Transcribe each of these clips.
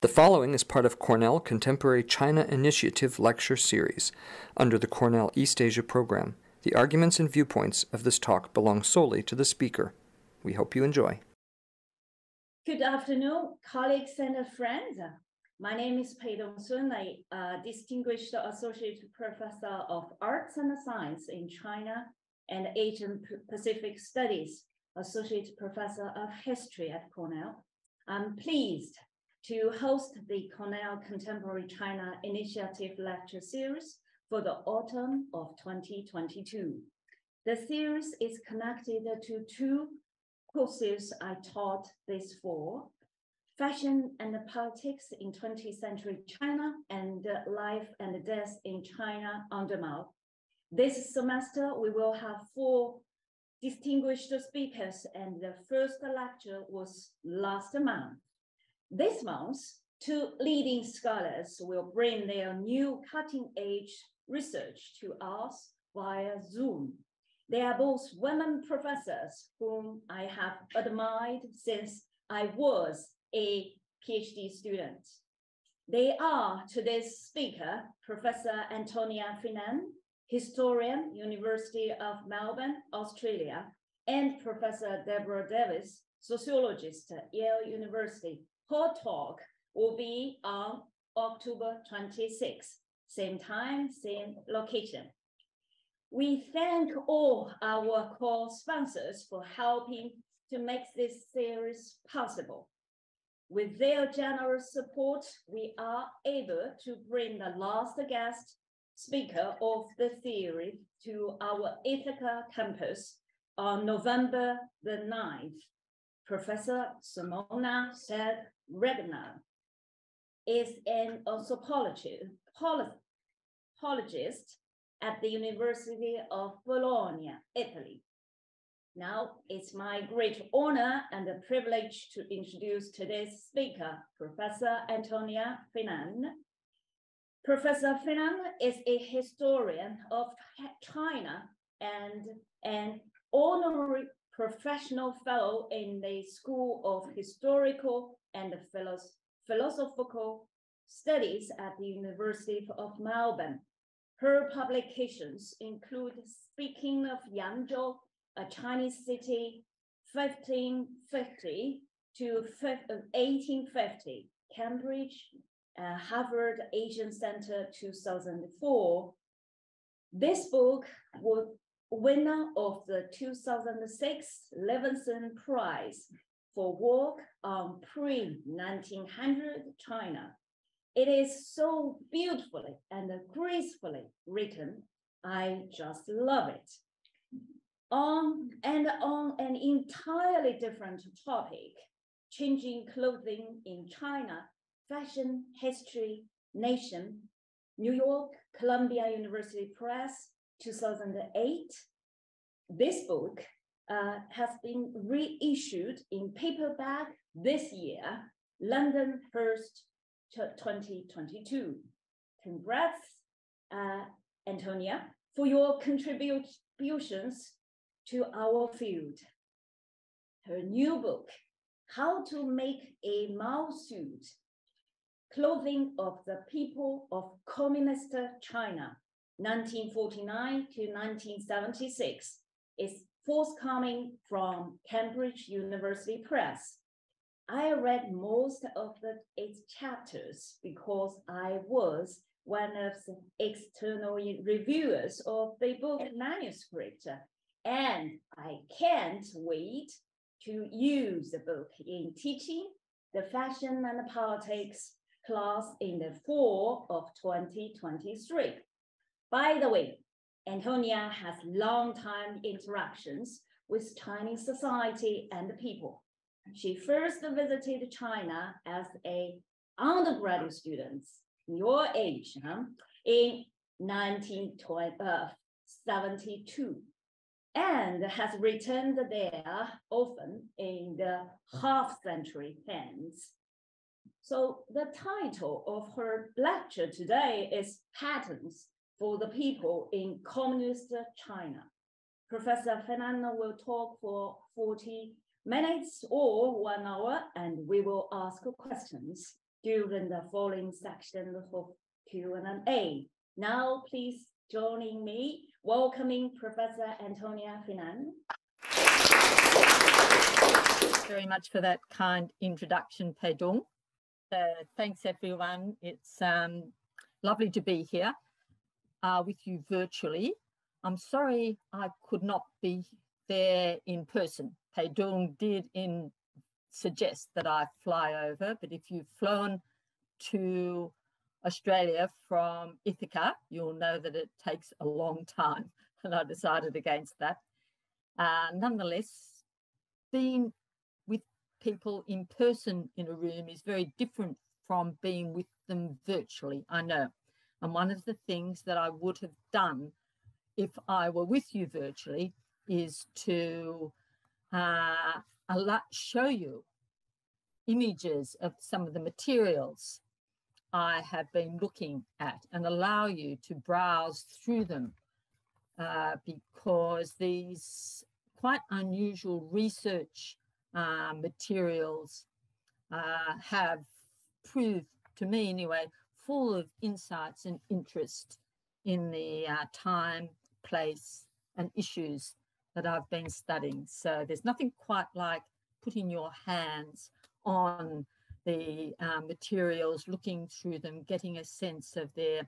The following is part of Cornell Contemporary China Initiative Lecture Series under the Cornell East Asia Program. The arguments and viewpoints of this talk belong solely to the speaker. We hope you enjoy. Good afternoon, colleagues and friends. My name is Peidong Sun, a uh, distinguished associate professor of arts and science in China and Asian Pacific Studies, associate professor of history at Cornell. I'm pleased to host the Cornell Contemporary China Initiative Lecture Series for the autumn of 2022. The series is connected to two courses I taught this fall, Fashion and Politics in 20th Century China and Life and Death in China under Mao. This semester, we will have four distinguished speakers and the first lecture was last month. This month, two leading scholars will bring their new cutting edge research to us via Zoom. They are both women professors whom I have admired since I was a PhD student. They are today's speaker, Professor Antonia Finnane, historian, University of Melbourne, Australia, and Professor Deborah Davis, sociologist, at Yale University, her talk will be on October 26th, same time, same location. We thank all our core sponsors for helping to make this series possible. With their generous support, we are able to bring the last guest speaker of the series to our Ithaca campus on November the 9th. Professor Simona Segre Reinach is an anthropologist at the University of Bologna, Italy. Now it's my great honor and a privilege to introduce today's speaker, Professor Antonia Finnane. Professor Finnane is a historian of China and an honorary professional fellow in the School of Historical and philosophical studies at the University of Melbourne. Her publications include Speaking of Yangzhou, a Chinese city, 1550 to 1850, Cambridge, uh, Harvard Asian Center 2004. This book was winner of the 2006 Levinson Prize for work on pre-1900 China. It is so beautifully and gracefully written. I just love it. On and on an entirely different topic, changing clothing in China, fashion, history, nation, New York, Columbia University Press, 2008. This book uh, has been reissued in paperback this year, London Hurst 2022. Congrats, uh, Antonia, for your contributions to our field. Her new book, How to Make a Mao Suit, Clothing of the People of Communist China, 1949 to 1976, is forthcoming from Cambridge University Press. I read most of the its chapters because I was one of the external reviewers of the book manuscript, and I can't wait to use the book in teaching the fashion and politics class in the fall of 2023. By the way, Antonia has long-time interactions with Chinese society and the people. She first visited China as a undergraduate student, your age, huh, in 1972, uh, and has returned there often in the half century hence. So the title of her lecture today is Patterns for the people in communist China. Professor Finnane will talk for 40 minutes or one hour, and we will ask questions during the following section for Q&A. Now, please joining me, welcoming Professor Antonia Finnane. Thank you very much for that kind introduction, Pei Dong. So thanks everyone. It's um, lovely to be here uh, with you virtually. I'm sorry I could not be there in person. Pei Dong did in suggest that I fly over, but if you've flown to Australia from Ithaca, you'll know that it takes a long time, and I decided against that. Uh, nonetheless, being with people in person in a room is very different from being with them virtually, I know. And one of the things that I would have done if I were with you virtually is to uh, show you images of some of the materials I have been looking at and allow you to browse through them uh, because these quite unusual research uh, materials uh, have proved, to me anyway, full of insights and interest in the uh, time, place, and issues that I've been studying. So there's nothing quite like putting your hands on the uh, materials, looking through them, getting a sense of their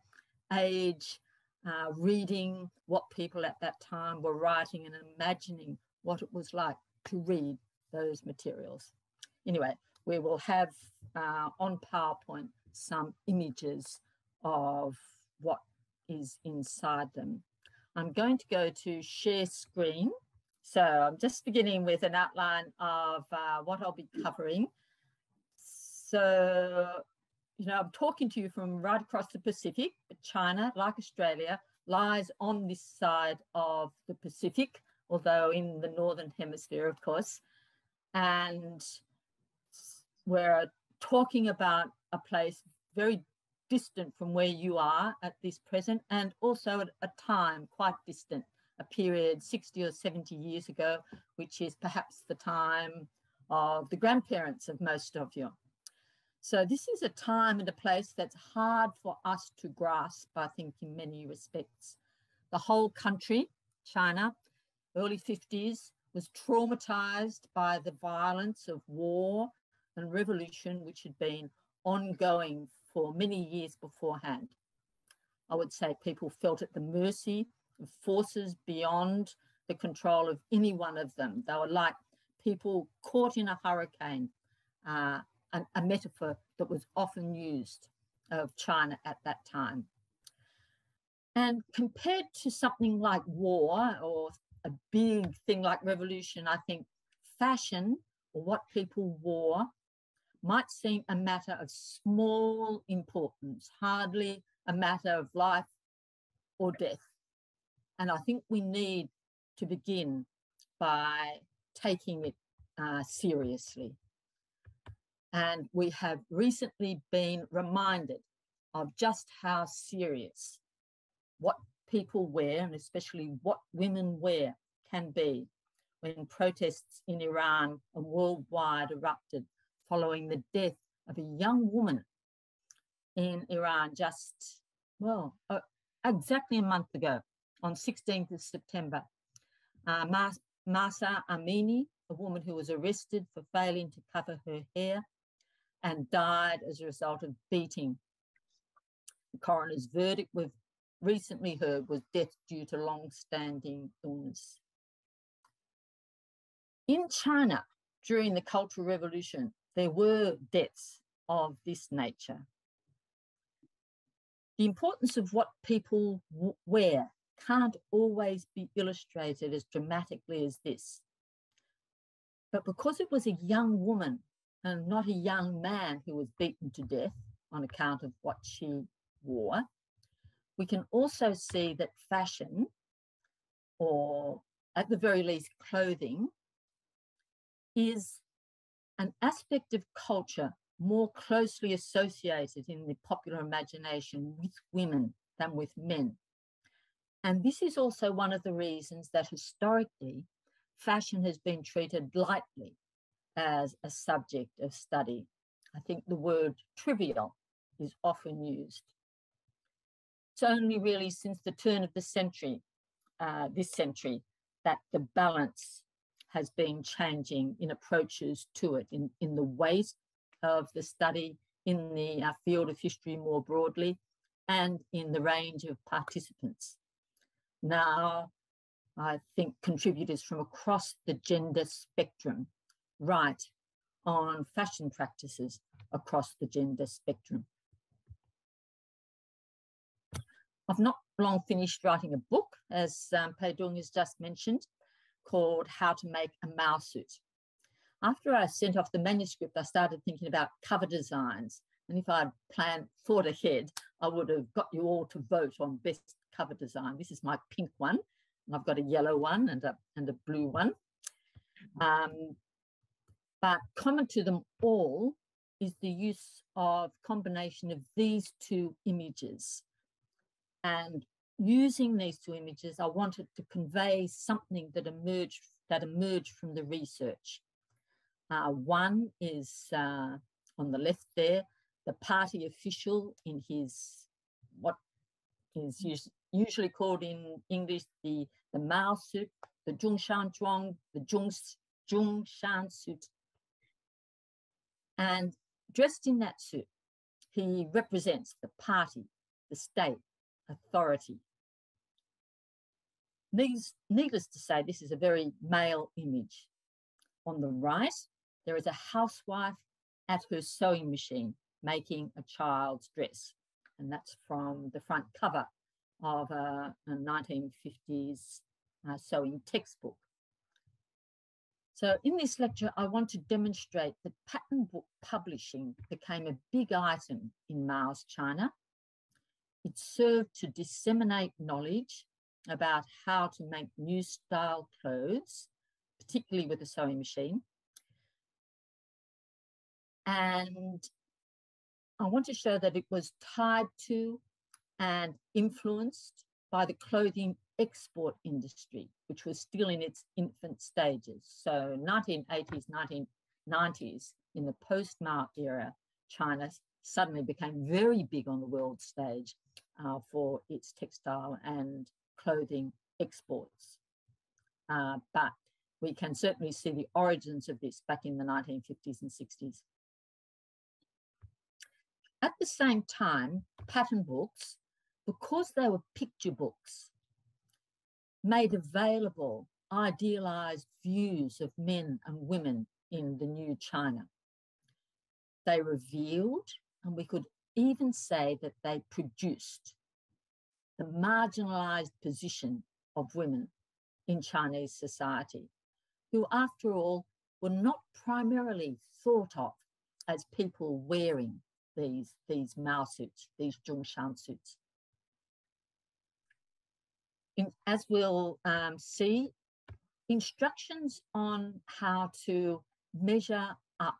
age, uh, reading what people at that time were writing and imagining what it was like to read those materials. Anyway, we will have uh, on PowerPoint some images of what is inside them. I'm going to go to share screen. So I'm just beginning with an outline of uh, what I'll be covering. So, you know, I'm talking to you from right across the Pacific, but China, like Australia, lies on this side of the Pacific, although in the Northern Hemisphere, of course. And we're talking about a place very distant from where you are at this present, and also at a time quite distant, a period 60 or 70 years ago, which is perhaps the time of the grandparents of most of you. So this is a time and a place that's hard for us to grasp, I think, in many respects. The whole country, China, early 50s, was traumatized by the violence of war and revolution, which had been ongoing for many years beforehand. I would say people felt at the mercy of forces beyond the control of any one of them. They were like people caught in a hurricane, uh, a, a metaphor that was often used of China at that time. And compared to something like war or a big thing like revolution, I think fashion or what people wore might seem a matter of small importance, hardly a matter of life or death. And I think we need to begin by taking it uh, seriously. And we have recently been reminded of just how serious what people wear, and especially what women wear, can be when protests in Iran and worldwide erupted following the death of a young woman in Iran just, well, uh, exactly a month ago on 16th of September. Uh, Mahsa Amini, a woman who was arrested for failing to cover her hair and died as a result of beating. The coroner's verdict we've recently heard was death due to long-standing illness. In China, during the Cultural Revolution, there were deaths of this nature. The importance of what people wear can't always be illustrated as dramatically as this. But because it was a young woman and not a young man who was beaten to death on account of what she wore, we can also see that fashion, or at the very least clothing, is an aspect of culture more closely associated in the popular imagination with women than with men. And this is also one of the reasons that historically fashion has been treated lightly as a subject of study. I think the word trivial is often used. It's only really since the turn of the century, uh, this century, that the balance has been changing in approaches to it, in, in the weight of the study, in the uh, field of history more broadly, and in the range of participants. Now, I think contributors from across the gender spectrum write on fashion practices across the gender spectrum. I've not long finished writing a book, as um, has just mentioned, called How to Make a Mao Suit. After I sent off the manuscript, I started thinking about cover designs. And if I'd planned, thought ahead, I would have got you all to vote on best cover design. This is my pink one. And I've got a yellow one and a, and a blue one. Um, but common to them all is the use of combination of these two images. And using these two images, I wanted to convey something that emerged that emerged from the research. Uh, one is uh, on the left there, the party official in his what is usually called in English the, the Mao suit, the Zhongshan Zhuang, the Zhong, Zhongshan suit. And dressed in that suit, he represents the party, the state, authority. Needless, needless to say, this is a very male image. On the right, there is a housewife at her sewing machine making a child's dress. And that's from the front cover of a, a 1950s uh, sewing textbook. So in this lecture, I want to demonstrate that pattern book publishing became a big item in Mao's China. It served to disseminate knowledge about how to make new style clothes, particularly with a sewing machine. And I want to show that it was tied to and influenced by the clothing export industry, which was still in its infant stages. So 1980s, 1990s, in the post-Mao era, China suddenly became very big on the world stage uh, for its textile and clothing exports. Uh, but we can certainly see the origins of this back in the 1950s and 60s. At the same time, pattern books, because they were picture books, made available idealized views of men and women in the new China. They revealed, and we could even say that they produced the marginalized position of women in Chinese society, who, after all, were not primarily thought of as people wearing these, these Mao suits, these Zhongshan suits. In, as we'll um, see, instructions on how to measure up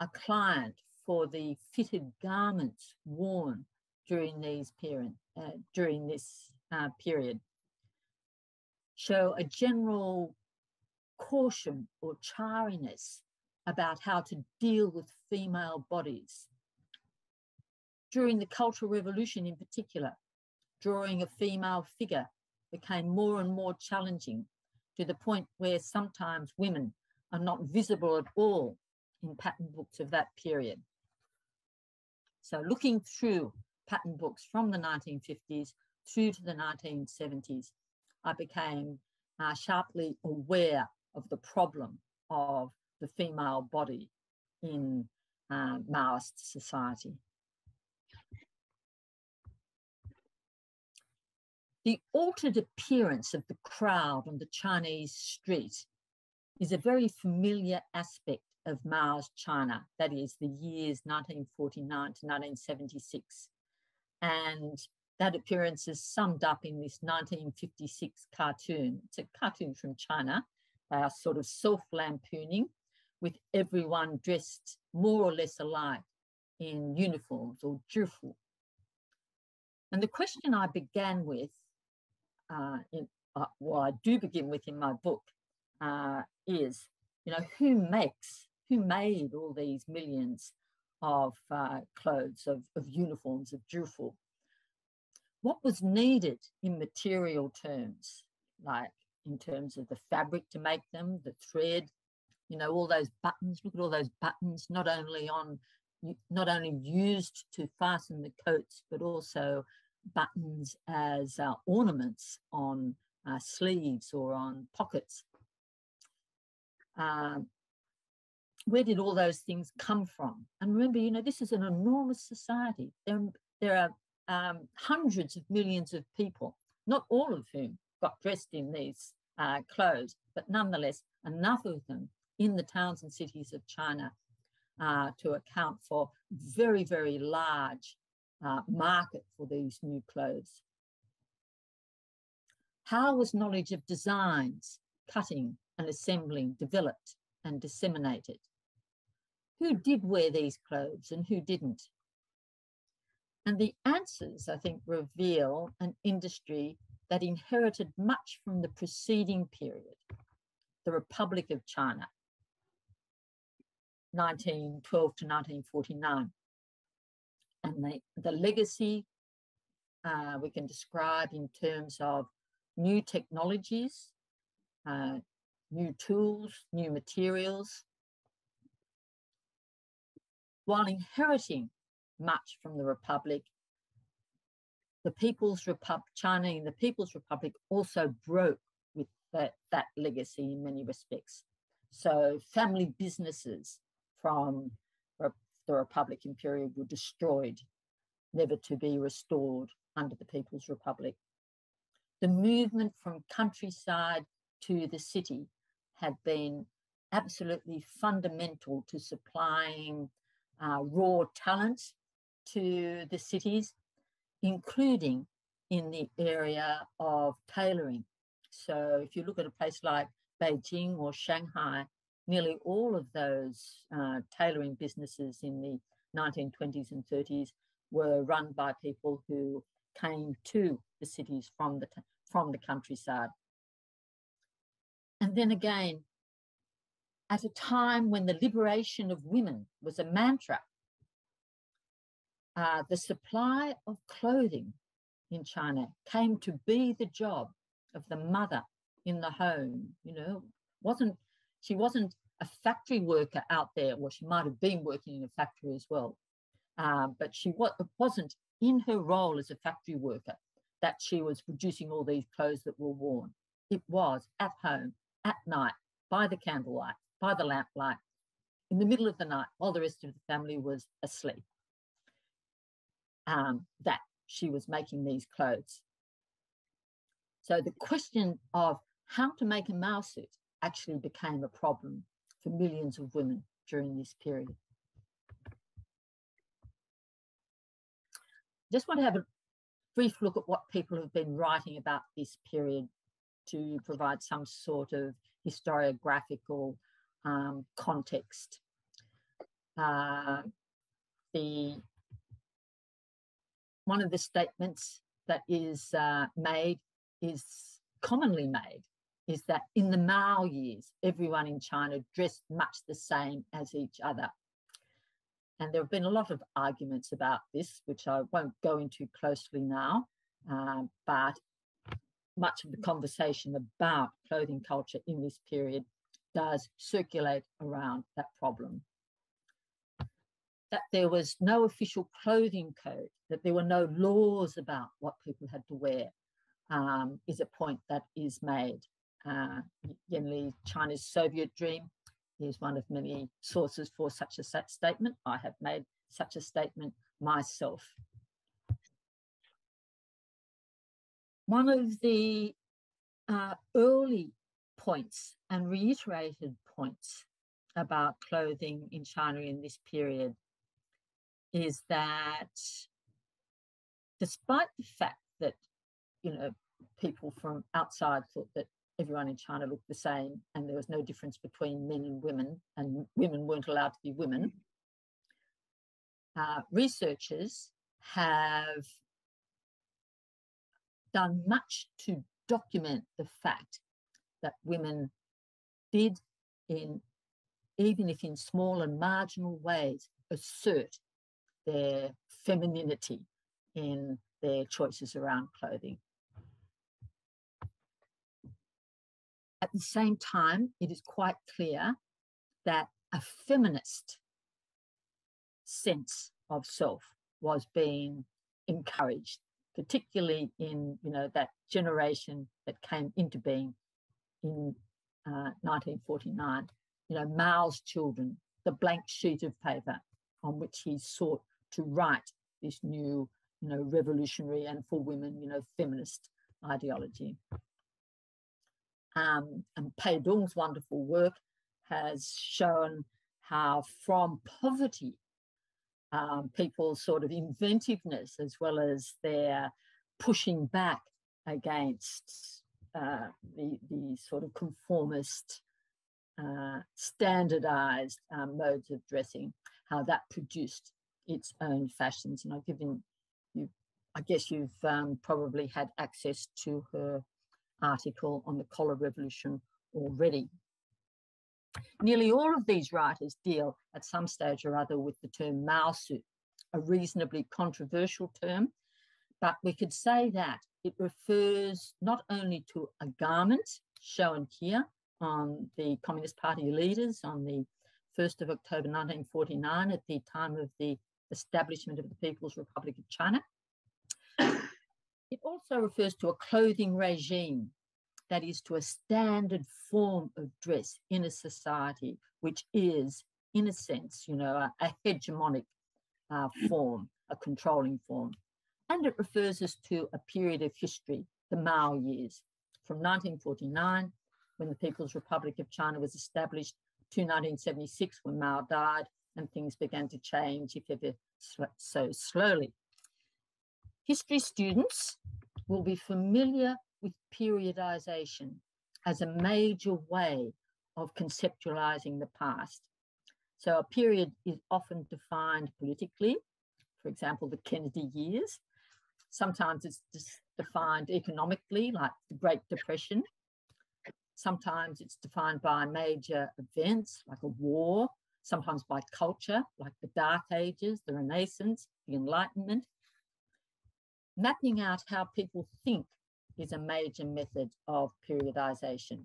a client for the fitted garments worn during these period, uh, during this uh, period show a general caution or chariness about how to deal with female bodies. During the Cultural Revolution in particular, drawing a female figure became more and more challenging to the point where sometimes women are not visible at all in pattern books of that period. So looking through pattern books from the 1950s through to the 1970s, I became uh, sharply aware of the problem of the female body in uh, Maoist society. The altered appearance of the crowd on the Chinese street is a very familiar aspect of Mao's China, that is the years 1949 to 1976. And that appearance is summed up in this 1956 cartoon. It's a cartoon from China. They are sort of self lampooning with everyone dressed more or less alike in uniforms or zhifu. And the question I began with, uh, in, uh, well, I do begin with in my book, uh, is, you know, who makes, who made all these millions of uh, clothes, of, of uniforms, of zhifu. What was needed in material terms, like in terms of the fabric to make them, the thread, you know, all those buttons, look at all those buttons, not only on, not only used to fasten the coats, but also buttons as uh, ornaments on uh, sleeves or on pockets. Um, where did all those things come from? And remember, you know, this is an enormous society. There, there are um, hundreds of millions of people, not all of whom got dressed in these uh, clothes, but nonetheless, enough of them in the towns and cities of China uh, to account for very, very large uh, market for these new clothes. How was knowledge of designs, cutting and assembling developed and disseminated? Who did wear these clothes and who didn't? And the answers, I think, reveal an industry that inherited much from the preceding period, the Republic of China, 1912 to 1949. And the, the legacy uh, we can describe in terms of new technologies, uh, new tools, new materials, while inheriting much from the Republic, the People's Republic, China in the People's Republic also broke with that, that legacy in many respects. So family businesses from the Republican period were destroyed, never to be restored under the People's Republic. The movement from countryside to the city had been absolutely fundamental to supplying uh, raw talent to the cities, including in the area of tailoring. So if you look at a place like Beijing or Shanghai, nearly all of those uh, tailoring businesses in the 1920s and 30s were run by people who came to the cities from the, from the countryside. And then again, at a time when the liberation of women was a mantra. Uh, the supply of clothing in China came to be the job of the mother in the home. You know, wasn't she wasn't a factory worker out there, well, she might have been working in a factory as well, uh, but she was, wasn't in her role as a factory worker that she was producing all these clothes that were worn. It was at home, at night, by the candlelight, by the lamplight in the middle of the night while the rest of the family was asleep um, that she was making these clothes. So the question of how to make a Mao suit actually became a problem for millions of women during this period. Just want to have a brief look at what people have been writing about this period to provide some sort of historiographical um, context. Uh, the one of the statements that is uh, made is commonly made is that in the Mao years, everyone in China dressed much the same as each other. And there have been a lot of arguments about this, which I won't go into closely now, uh, but much of the conversation about clothing culture in this period does circulate around that problem. That there was no official clothing code, that there were no laws about what people had to wear, um, is a point that is made. Uh, Li, China's Soviet dream is one of many sources for such a statement. I have made such a statement myself. One of the uh, early points and reiterated points about clothing in China in this period is that despite the fact that, you know, people from outside thought that everyone in China looked the same and there was no difference between men and women, and women weren't allowed to be women, uh, researchers have done much to document the fact that women did in even if in small and marginal ways assert their femininity in their choices around clothing. At the same time, it is quite clear that a feminist sense of self was being encouraged, particularly in you know that generation that came into being in uh, 1949. You know, Mao's children, the blank sheet of paper on which he sought to write this new, you know, revolutionary and for women, you know, feminist ideology. Um, and Pei Dong's wonderful work has shown how from poverty, um, people's sort of inventiveness as well as their pushing back against uh, the, the sort of conformist, uh, standardized um, modes of dressing, how that produced its own fashions. And I've given you, I guess you've um, probably had access to her article on the collar revolution already. Nearly all of these writers deal at some stage or other with the term Mao suit, a reasonably controversial term, but we could say that it refers not only to a garment shown here on the Communist Party leaders on the 1st of October 1949 at the time of the establishment of the People's Republic of China. It also refers to a clothing regime, that is, to a standard form of dress in a society, which is, in a sense, you know, a, a hegemonic uh, form, a controlling form. And it refers us to a period of history, the Mao years, from 1949, when the People's Republic of China was established, to 1976, when Mao died, and things began to change, if ever so slowly. History students will be familiar with periodization as a major way of conceptualizing the past. So a period is often defined politically, for example, the Kennedy years. Sometimes it's defined economically, like the Great Depression. Sometimes it's defined by major events, like a war, sometimes by culture, like the Dark Ages, the Renaissance, the Enlightenment, Mapping out how people think is a major method of periodization.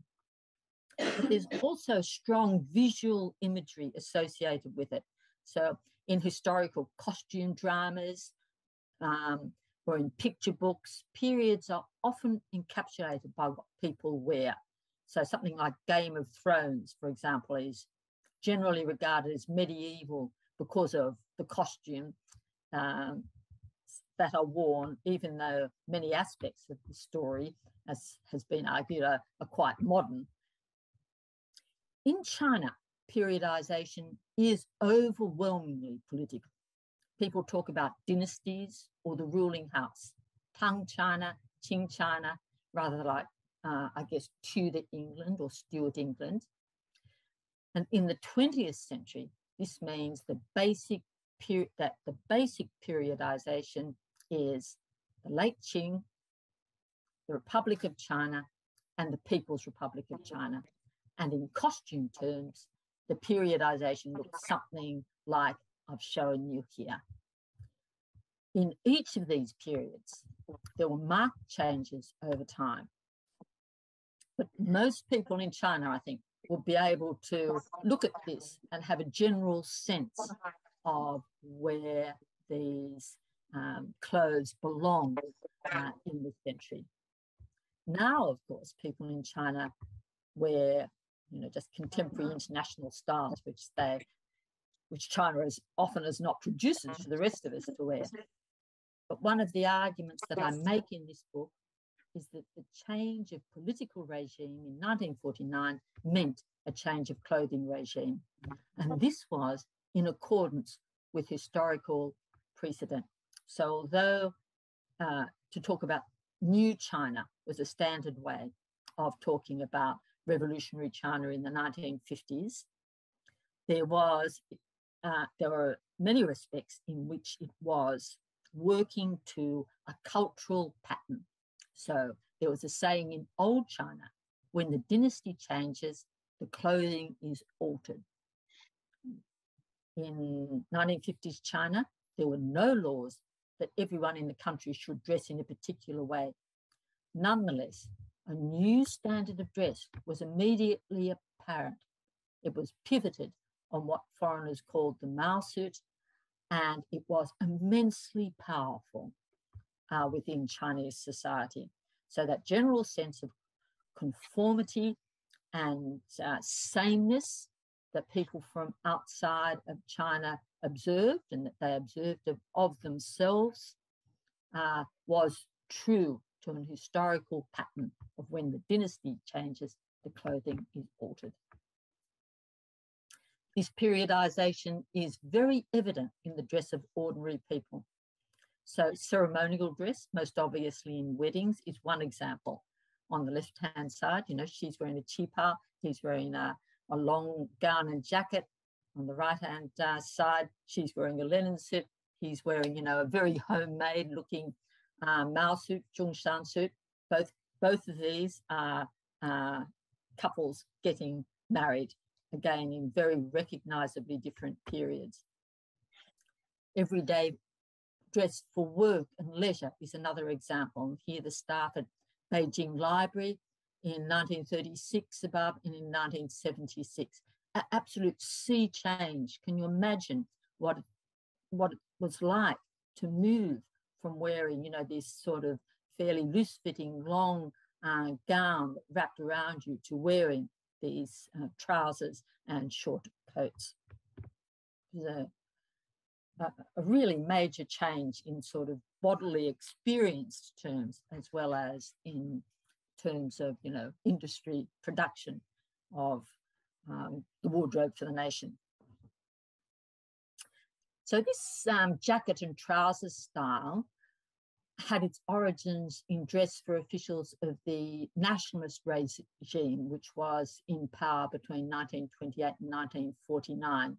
But there's also strong visual imagery associated with it. So in historical costume dramas um, or in picture books, periods are often encapsulated by what people wear. So something like Game of Thrones, for example, is generally regarded as medieval because of the costume um, that are worn, even though many aspects of the story, as has been argued, are, are quite modern. In China, periodization is overwhelmingly political. People talk about dynasties or the ruling house, Tang China, Qing China, rather like, uh, I guess, Tudor England or Stuart England. And in the 20th century, this means the basic period that the basic periodization is the late Qing, the Republic of China, and the People's Republic of China. And in costume terms, the periodization looks something like I've shown you here. In each of these periods, there were marked changes over time. But most people in China, I think, will be able to look at this and have a general sense of where these um, clothes belong uh, in this century. Now, of course, people in China wear, you know, just contemporary international styles, which they, which China as often as not produces for the rest of us to wear. But one of the arguments that I make in this book is that the change of political regime in 1949 meant a change of clothing regime. And this was in accordance with historical precedent. So although uh, to talk about new China was a standard way of talking about revolutionary China in the 1950s, there was uh, there were many respects in which it was working to a cultural pattern. So there was a saying in old China, when the dynasty changes, the clothing is altered. in 1950s China, there were no laws that everyone in the country should dress in a particular way. Nonetheless, a new standard of dress was immediately apparent. It was pivoted on what foreigners called the Mao suit, and it was immensely powerful uh, within Chinese society. So that general sense of conformity and uh, sameness that people from outside of China observed and that they observed of, of themselves uh, was true to an historical pattern of when the dynasty changes, the clothing is altered. This periodization is very evident in the dress of ordinary people. So ceremonial dress, most obviously in weddings, is one example. On the left-hand side, you know, she's wearing a qipao, he's wearing a, a long gown and jacket. On the right-hand uh, side, she's wearing a linen suit. He's wearing, you know, a very homemade looking uh, Mao suit, Zhongshan suit. Both, both of these are uh, couples getting married, again, in very recognizably different periods. Everyday dress for work and leisure is another example. And here the staff at Beijing Library in 1936 above and in 1976. A absolute sea change. Can you imagine what, what it was like to move from wearing, you know, this sort of fairly loose fitting long uh, gown wrapped around you to wearing these uh, trousers and short coats. a, a, really major change in sort of bodily experienced terms as well as in terms of, you know, industry production of um, the wardrobe for the nation. So this um, jacket and trousers style had its origins in dress for officials of the nationalist regime, which was in power between 1928 and 1949,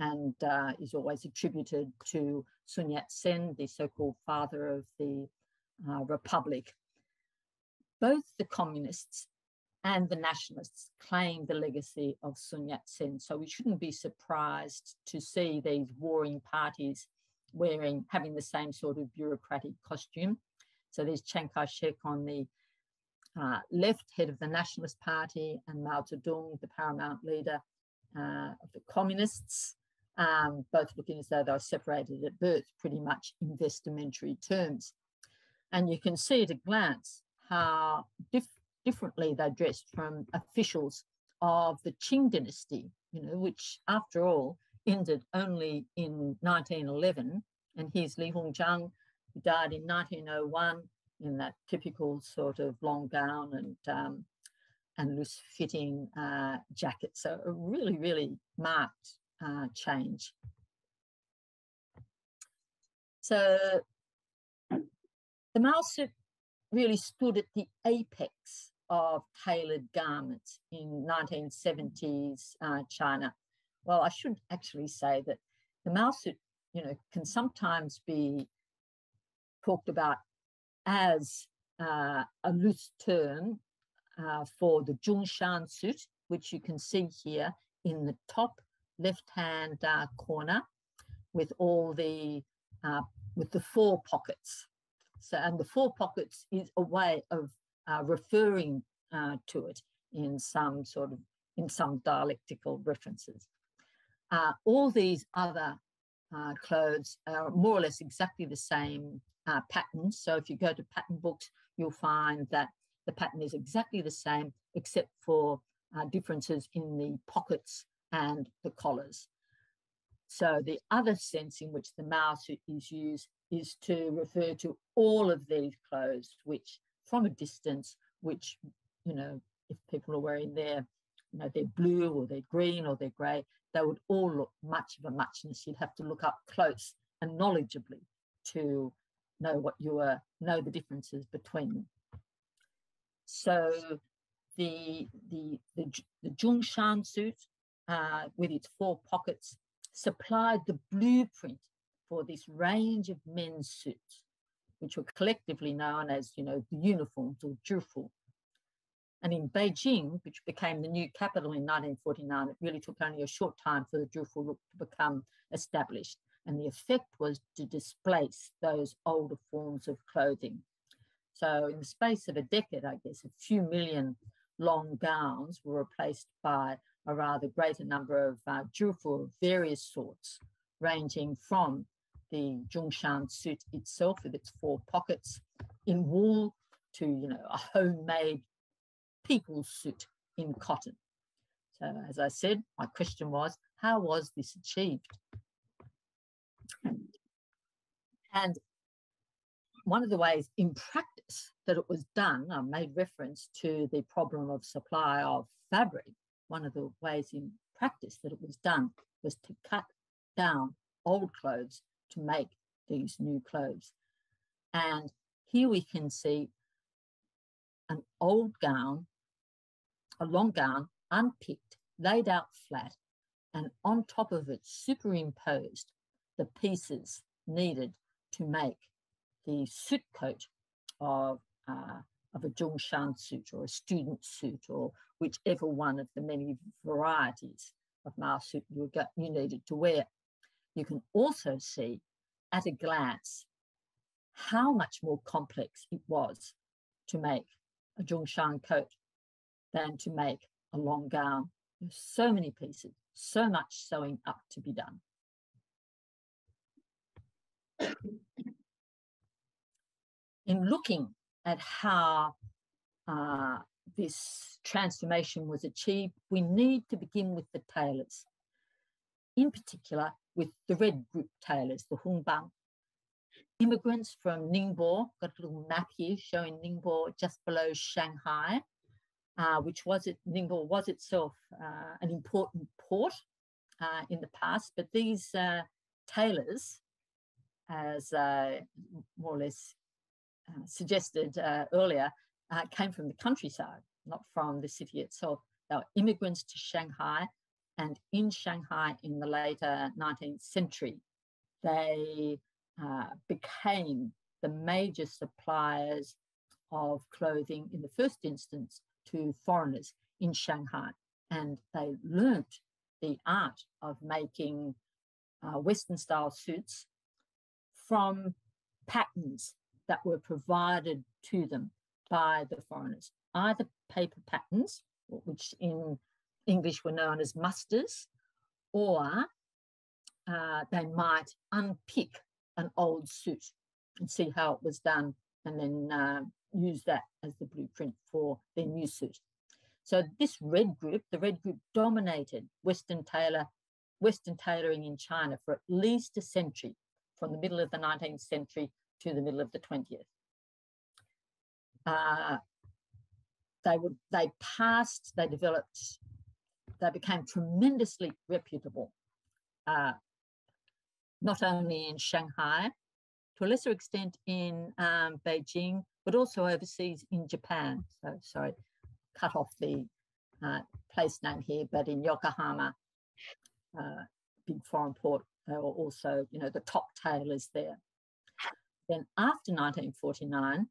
and uh, is always attributed to Sun Yat-sen, the so-called father of the uh, republic. Both the communists and the nationalists claim the legacy of Sun Yat-sen, so we shouldn't be surprised to see these warring parties wearing, having the same sort of bureaucratic costume. So there's Chiang Kai-shek on the uh, left, head of the Nationalist Party, and Mao Zedong, the paramount leader uh, of the communists, um, both looking as though they were separated at birth, pretty much in vestimentary terms. And you can see at a glance how dif differently they dressed from officials of the Qing dynasty, you know, which after all ended only in 1911. And here's Li Hongzhang, who died in 1901 in that typical sort of long gown and um, and loose fitting uh, jacket. So a really, really marked uh, change. So the Mao suit really stood at the apex of tailored garments in 1970s uh, China well, I should actually say that the Mao suit, you know, can sometimes be talked about as uh, a loose term uh, for the Zhongshan suit, which you can see here in the top left-hand uh, corner with all the, uh, with the four pockets. So, and the four pockets is a way of uh, referring uh, to it in some sort of, in some dialectical references. Uh, all these other uh, clothes are more or less exactly the same uh, pattern. So if you go to pattern books, you'll find that the pattern is exactly the same, except for uh, differences in the pockets and the collars. So the other sense in which the Mao is used is to refer to all of these clothes, which from a distance, which, you know, if people are wearing their you know, they're blue or they're green or they're grey, they would all look much of a muchness. You'd have to look up close and knowledgeably to know what you were, know the differences between them. So the, the, the, the Zhongshan suit uh, with its four pockets supplied the blueprint for this range of men's suits, which were collectively known as, you know, the uniforms or zhifu. And in Beijing, which became the new capital in 1949, it really took only a short time for the Zhifu look to become established. And the effect was to displace those older forms of clothing. So in the space of a decade, I guess, a few million long gowns were replaced by a rather greater number of uh, Zhifu of various sorts, ranging from the Zhongshan suit itself with its four pockets in wool to, you know, a homemade people's suit in cotton. So as I said, my question was, how was this achieved? And one of the ways in practice that it was done, I made reference to the problem of supply of fabric. One of the ways in practice that it was done was to cut down old clothes to make these new clothes. And here we can see an old gown, a long gown, unpicked, laid out flat, and on top of it, superimposed the pieces needed to make the suit coat of, uh, of a Zhongshan suit or a student suit or whichever one of the many varieties of Mao suit you, got, you needed to wear. You can also see at a glance how much more complex it was to make a Zhongshan coat than to make a long gown. There's so many pieces, so much sewing up to be done. In looking at how uh, this transformation was achieved, we need to begin with the tailors, in particular with the red group tailors, the Hongbang. Immigrants from Ningbo, got a little map here showing Ningbo just below Shanghai, uh, which was it, Ningbo was itself uh, an important port uh, in the past, but these uh, tailors, as uh, more or less uh, suggested earlier, came from the countryside, not from the city itself. They were immigrants to Shanghai, and in Shanghai in the later 19th century, they became the major suppliers of clothing in the first instance to foreigners in Shanghai. And they learnt the art of making uh, Western style suits from patterns that were provided to them by the foreigners, either paper patterns, which in English were known as musters, or uh, they might unpick an old suit and see how it was done and then uh, use that as the blueprint for their new suit. So this red group, the red group dominated Western tailor, Western tailoring in China for at least a century, from the middle of the 19th century to the middle of the 20th. Uh, they would they passed, they developed, they became tremendously reputable, uh, not only in Shanghai, to a lesser extent in um, Beijing, but also overseas in Japan. So sorry, cut off the uh, place name here, but in Yokohama, uh, big foreign port, were also, you know, the top tailors there. Then after 1949,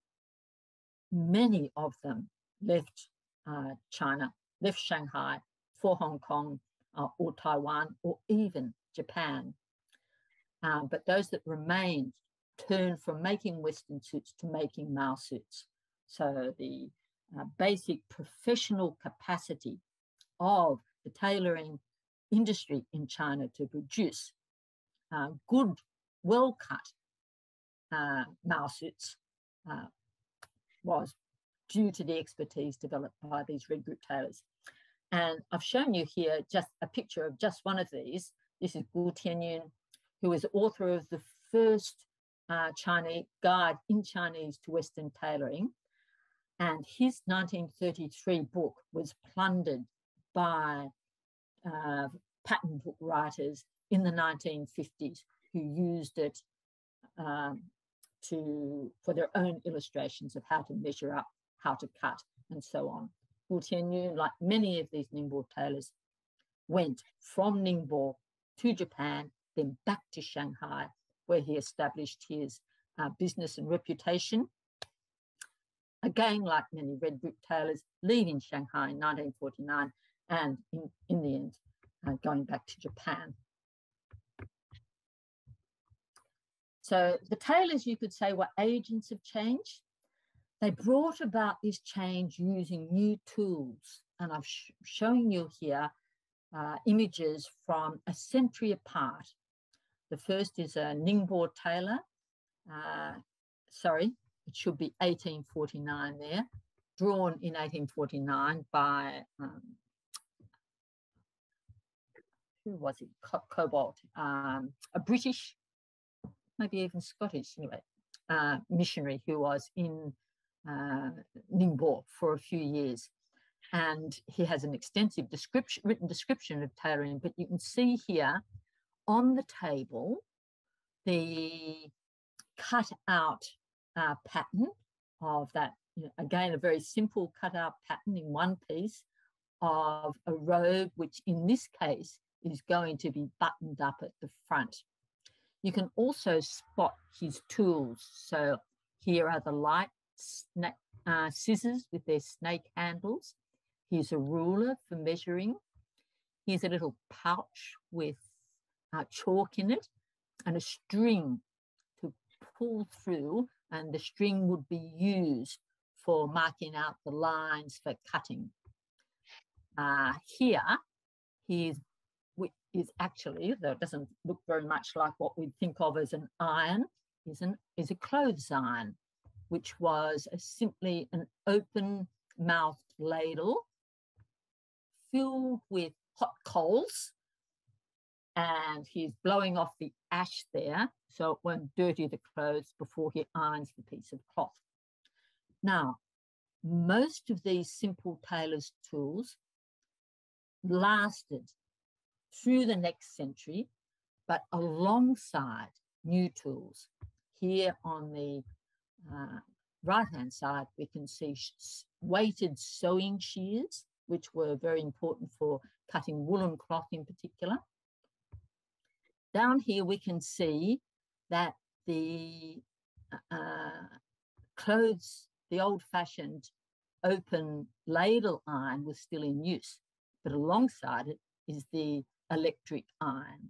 many of them left uh, China, left Shanghai for Hong Kong uh, or Taiwan or even Japan. Um, but those that remained turned from making Western suits to making Mao suits. So the uh, basic professional capacity of the tailoring industry in China to produce uh, good, well cut uh, Mao suits uh, was due to the expertise developed by these red group tailors. And I've shown you here just a picture of just one of these. This is Gu Tianyun, who the author of the first uh, Chinese guide in Chinese to Western tailoring. And his 1933 book was plundered by uh, pattern book writers in the 1950s who used it um, to for their own illustrations of how to measure up, how to cut, and so on. Gu Tianyun, like many of these Ningbo tailors, went from Ningbo to Japan, then back to Shanghai, where he established his uh, business and reputation again, like many red brick tailors, leaving Shanghai in 1949 and in, in the end, uh, going back to Japan. So the tailors, you could say, were agents of change. They brought about this change using new tools. And I'm sh showing you here uh, images from a century apart. The first is a Ningbo tailor. Uh, sorry, it should be 1849 there, drawn in 1849 by, um, who was it, Co Cobbold, um, a British, maybe even Scottish, anyway, uh, missionary who was in uh, Ningbo for a few years. And he has an extensive description, written description of tailoring, but you can see here on the table the cut out uh, pattern of that, you know, again, a very simple cut out pattern in one piece of a robe, which in this case is going to be buttoned up at the front. You can also spot his tools. So here are the light uh, scissors with their snake handles. Here's a ruler for measuring. Here's a little pouch with uh, chalk in it and a string to pull through and the string would be used for marking out the lines for cutting. Uh, here, he is, is actually, though it doesn't look very much like what we'd think of as an iron, is, an, is a clothes iron, which was a, simply an open mouthed ladle filled with hot coals and he's blowing off the ash there so it won't dirty the clothes before he irons the piece of cloth. Now, most of these simple tailor's tools lasted through the next century, but alongside new tools. Here on the uh, right-hand side, we can see weighted sewing shears, which were very important for cutting woolen cloth in particular. Down here, we can see that the uh, clothes, the old fashioned open ladle iron was still in use, but alongside it is the electric iron.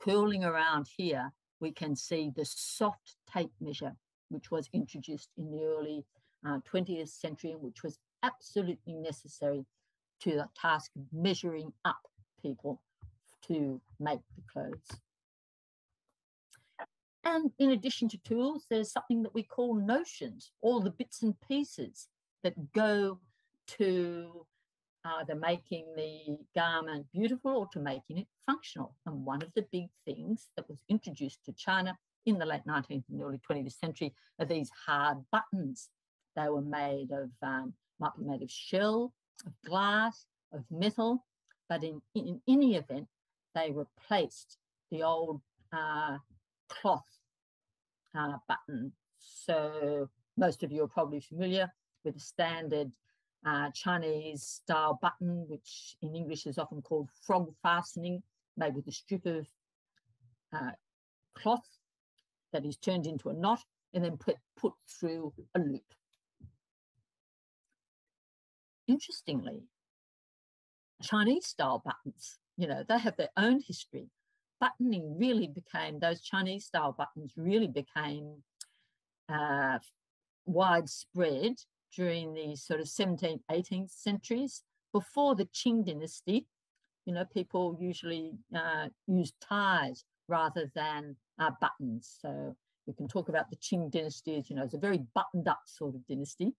Curling around here, we can see the soft tape measure, which was introduced in the early uh, 20th century and which was absolutely necessary to the task of measuring up people to make the clothes. And in addition to tools, there's something that we call notions, all the bits and pieces that go to either making the garment beautiful or to making it functional. And one of the big things that was introduced to China in the late 19th and early 20th century are these hard buttons. They were made of, um, might be made of shell, of glass, of metal, but in, in any event, they replaced the old uh, cloth uh, button. So most of you are probably familiar with the standard uh, Chinese style button, which in English is often called frog fastening, made with a strip of uh, cloth that is turned into a knot and then put, put through a loop. Interestingly, Chinese style buttons, you know, they have their own history buttoning really became, those Chinese style buttons really became uh, widespread during the sort of 17th, 18th centuries. Before the Qing dynasty, you know, people usually uh, used ties rather than uh, buttons. So we can talk about the Qing dynasty as, you know, it's a very buttoned up sort of dynasty,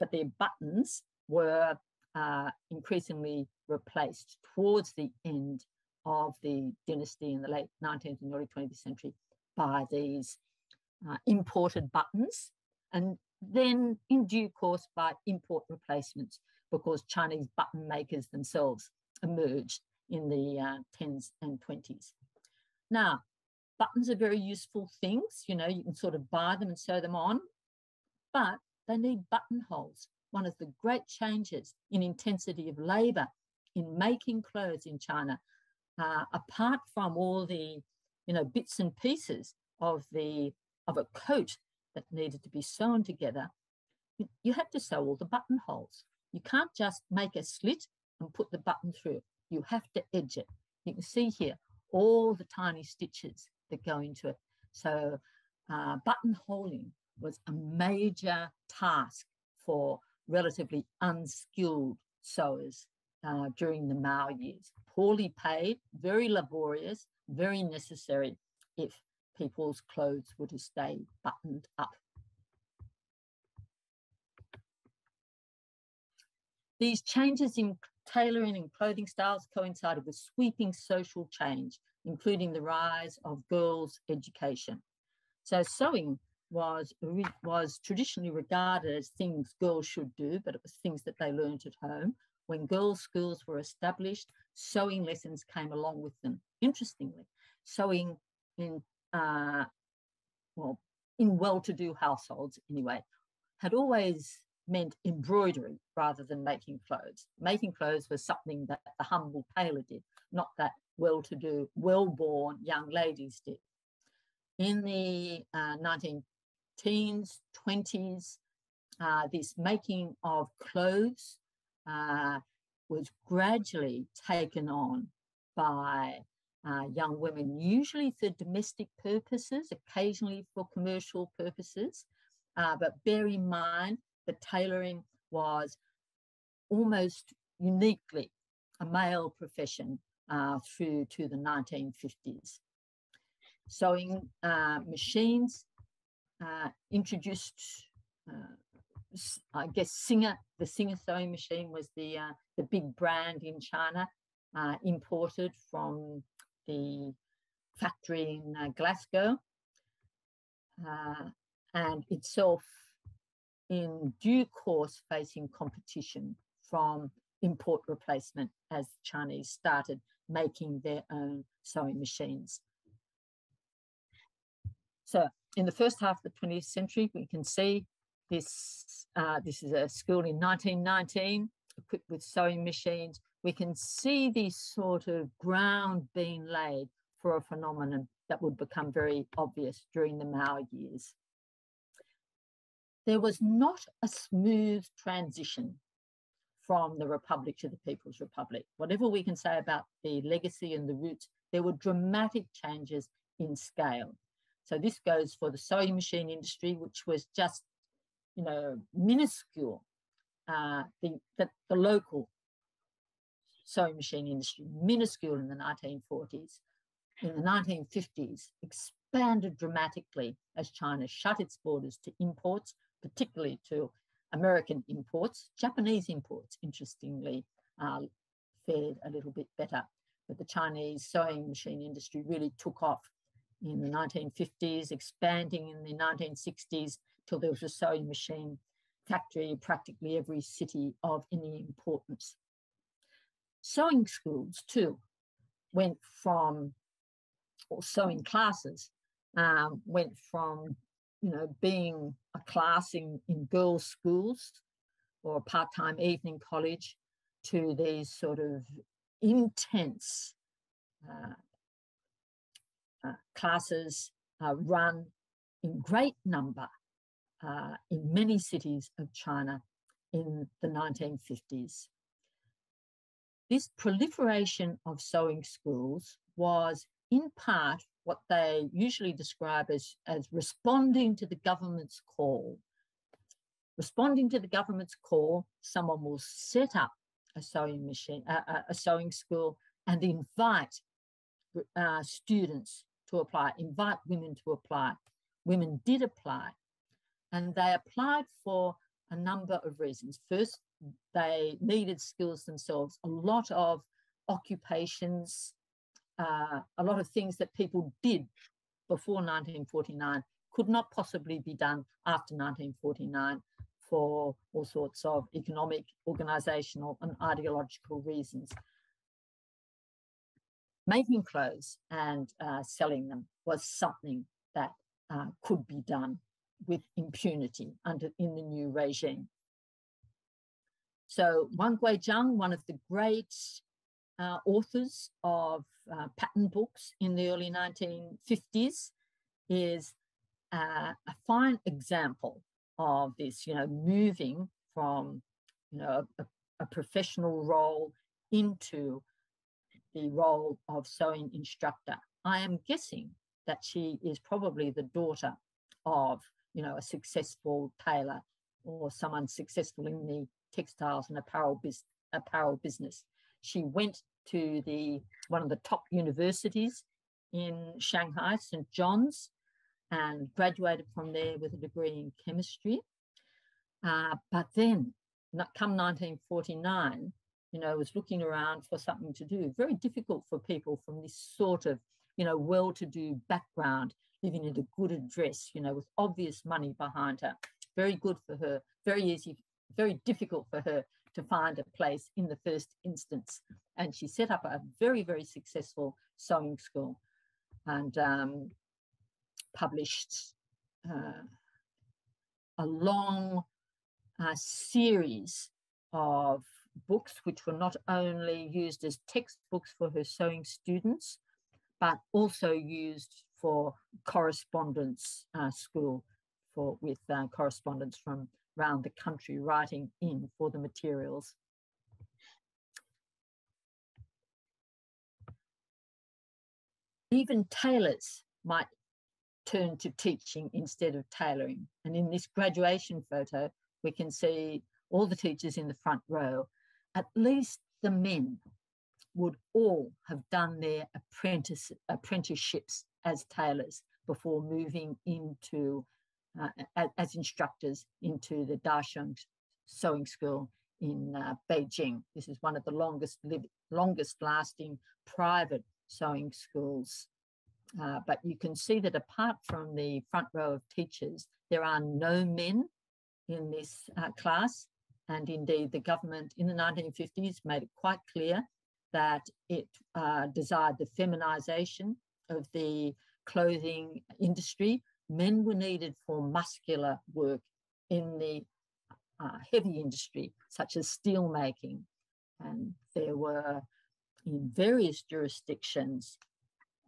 but their buttons were uh, increasingly replaced towards the end of the dynasty in the late 19th and early 20th century by these uh, imported buttons and then in due course by import replacements because Chinese button makers themselves emerged in the uh, 10s and 20s. Now, buttons are very useful things, you know, you can sort of buy them and sew them on, but they need buttonholes. One of the great changes in intensity of labor in making clothes in China uh, apart from all the you know bits and pieces of the of a coat that needed to be sewn together you, you have to sew all the buttonholes. You can't just make a slit and put the button through. You have to edge it. You can see here all the tiny stitches that go into it. So uh, buttonholing was a major task for relatively unskilled sewers uh, during the Mao years. Poorly paid, very laborious, very necessary if people's clothes were to stay buttoned up. These changes in tailoring and clothing styles coincided with sweeping social change, including the rise of girls' education. So sewing was, was traditionally regarded as things girls should do, but it was things that they learned at home. When girls' schools were established, sewing lessons came along with them. Interestingly, sewing in, uh, well, in well-to-do households anyway, had always meant embroidery rather than making clothes. Making clothes was something that the humble tailor did, not that well-to-do, well-born young ladies did. In the uh, 19 teens, 20s, uh, this making of clothes uh, was gradually taken on by uh, young women, usually for domestic purposes, occasionally for commercial purposes. Uh, but bear in mind that tailoring was almost uniquely a male profession uh, through to the 1950s. Sewing uh, machines uh, introduced, I guess, Singer, the Singer sewing machine was the, uh, the big brand in China, uh, imported from the factory in Glasgow. and itself in due course facing competition from import replacement as Chinese started making their own sewing machines. So in the first half of the 20th century, we can see this, uh, this is a school in 1919 equipped with sewing machines. We can see this sort of ground being laid for a phenomenon that would become very obvious during the Mao years there was not a smooth transition from the Republic to the People's Republic. Whatever we can say about the legacy and the roots, there were dramatic changes in scale. So this goes for the sewing machine industry, which was just, you know, minuscule. Uh, the, the, the local sewing machine industry, minuscule in the 1940s. In the 1950s, expanded dramatically as China shut its borders to imports particularly to American imports. Japanese imports, interestingly, uh, fared a little bit better. But the Chinese sewing machine industry really took off in the 1950s, expanding in the 1960s till there was a sewing machine factory in practically every city of any importance. Sewing schools too went from, or sewing classes um, went from you know, being a class in, in girls' schools or a part-time evening college to these sort of intense uh, uh, classes uh, run in great number uh, in many cities of China in the 1950s. This proliferation of sewing schools was in part what they usually describe as, as responding to the government's call. Responding to the government's call, someone will set up a sewing machine, a, sewing school, and invite uh, students to apply, invite women to apply. Women did apply, and they applied for a number of reasons. First, they needed skills themselves. A lot of occupations uh, a lot of things that people did before 1949 could not possibly be done after 1949 for all sorts of economic, organizational, and ideological reasons. Making clothes and uh, selling them was something that uh, could be done with impunity under in the new regime. So Wang Guizhang, one of the great uh, authors of uh, pattern books in the early 1950s is uh, a fine example of this, you know, moving from, you know, a, a professional role into the role of sewing instructor. I am guessing that she is probably the daughter of, you know, a successful tailor or someone successful in the textiles and apparel, apparel business. She went to the one of the top universities in Shanghai, St. John's, and graduated from there with a degree in chemistry. Uh, but then, come 1949, you know, was looking around for something to do. Very difficult for people from this sort of, you know, well-to-do background, living in a good address, you know, with obvious money behind her. Very good for her. Very easy, very difficult for her to find a place in the first instance. And she set up a very, very successful sewing school and um, published uh, a long uh, series of books, which were not only used as textbooks for her sewing students, but also used for correspondence uh, school for with uh, correspondence from around the country writing in for the materials. Even tailors might turn to teaching instead of tailoring. And in this graduation photo, we can see all the teachers in the front row. At least the men would all have done their apprentice, apprenticeships as tailors before moving into uh, as, instructors into the Dasheng sewing school in uh, Beijing. This is one of the longest longest lasting private sewing schools. Uh, but you can see that apart from the front row of teachers, there are no men in this uh, class. And indeed, the government in the 1950s made it quite clear that it uh, desired the feminization of the clothing industry men were needed for muscular work in the uh, heavy industry, such as steel making. And there were, in various jurisdictions,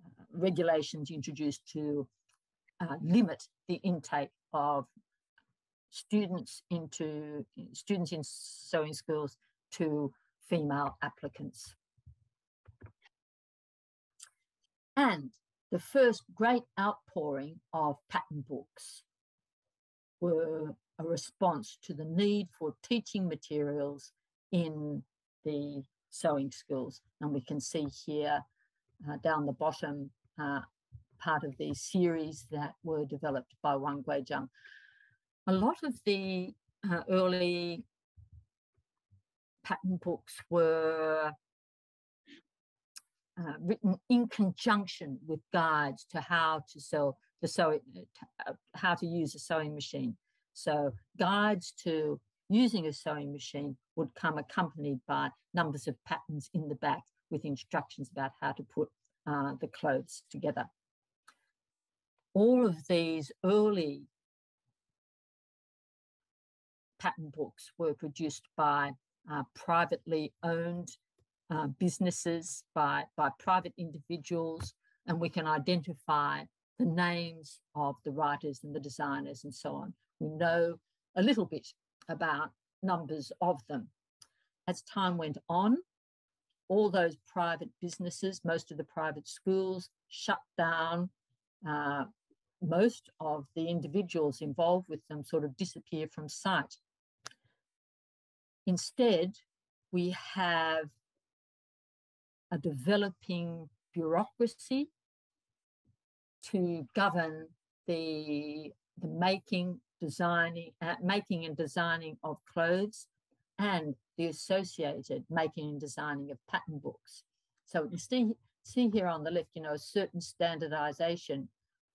uh, regulations introduced to uh, limit the intake of students into students in sewing schools to female applicants. And the first great outpouring of pattern books were a response to the need for teaching materials in the sewing schools. And we can see here uh, down the bottom uh, part of the series that were developed by Wang Guizhang. A lot of the uh, early pattern books were uh, written in conjunction with guides to how to sew the sewing, uh, how to use a sewing machine. So guides to using a sewing machine would come accompanied by numbers of patterns in the back with instructions about how to put uh, the clothes together. All of these early pattern books were produced by uh, privately owned uh, businesses, by, by private individuals, and we can identify the names of the writers and the designers and so on. We know a little bit about numbers of them. As time went on, all those private businesses, most of the private schools shut down. Uh, most of the individuals involved with them sort of disappear from sight. Instead, we have a developing bureaucracy to govern the, the making, designing, uh, making and designing of clothes and the associated making and designing of pattern books. So we can see, see here on the left, you know, a certain standardization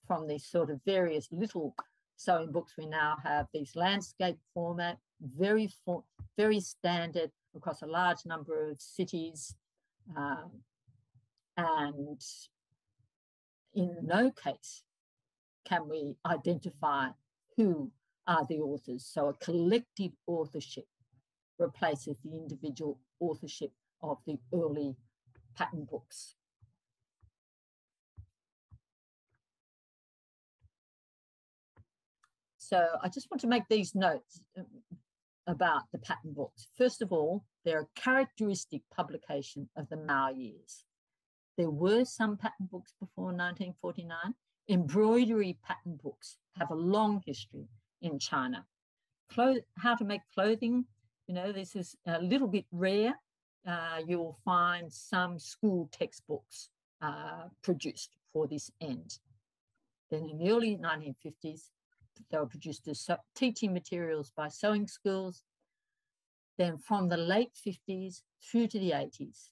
from these sort of various little sewing books we now have, these landscape format, very, for, very standard across a large number of cities um, and in no case can we identify who are the authors. So a collective authorship replaces the individual authorship of the early pattern books. So I just want to make these notes about the pattern books. First of all, they're a characteristic publication of the Mao years. There were some pattern books before 1949. Embroidery pattern books have a long history in China. Clo how to make clothing, you know, this is a little bit rare. Uh, you'll find some school textbooks uh, produced for this end. Then in the early 1950s, they were produced as teaching materials by sewing schools. Then from the late 50s through to the 80s,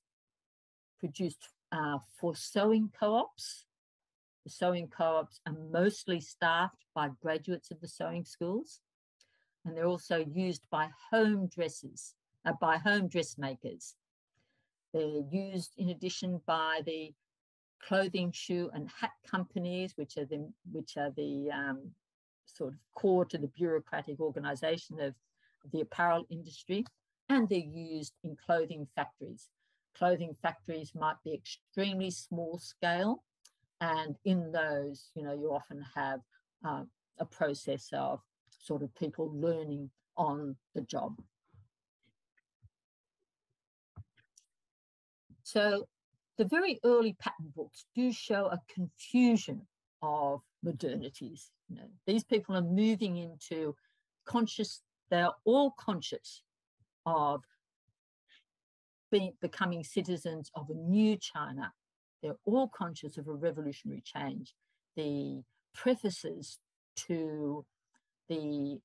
produced uh, for sewing co-ops. The sewing co-ops are mostly staffed by graduates of the sewing schools. And they're also used by home dressers, uh, by home dressmakers. They're used in addition by the clothing, shoe, and hat companies, which are the which are the um, sort of core to the bureaucratic organisation of the apparel industry, and they're used in clothing factories. Clothing factories might be extremely small scale, and in those, you know, you often have uh, a process of sort of people learning on the job. So the very early pattern books do show a confusion of modernities. You know, these people are moving into conscious, they're all conscious of becoming citizens of a new China. They're all conscious of a revolutionary change. The prefaces to the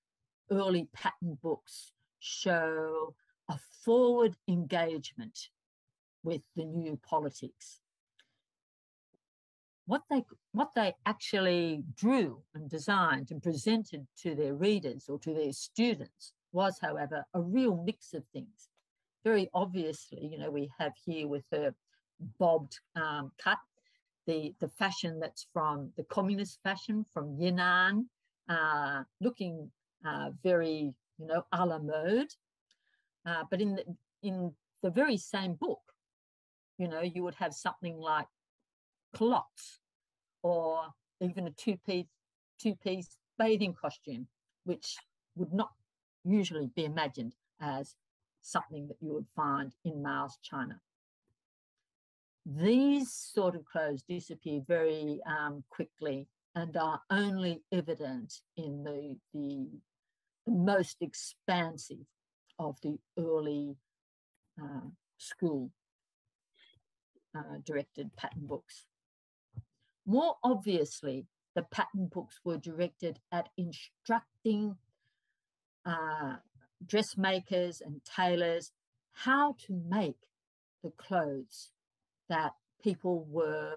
early pattern books show a forward engagement with the new politics. What they, what they actually drew and designed and presented to their readers or to their students was, however, a real mix of things. Very obviously, you know, we have here with her bobbed um, cut, the, the fashion that's from the communist fashion from Yan'an, uh, looking uh, very, you know, a la mode. Uh, but in the, in the very same book, you know, you would have something like culottes or even a two-piece two-piece bathing costume, which would not usually be imagined as something that you would find in Mao's China. These sort of clothes disappear very um, quickly and are only evident in the, the, the most expansive of the early uh, school uh, directed pattern books. More obviously, the pattern books were directed at instructing uh, dressmakers and tailors how to make the clothes that people were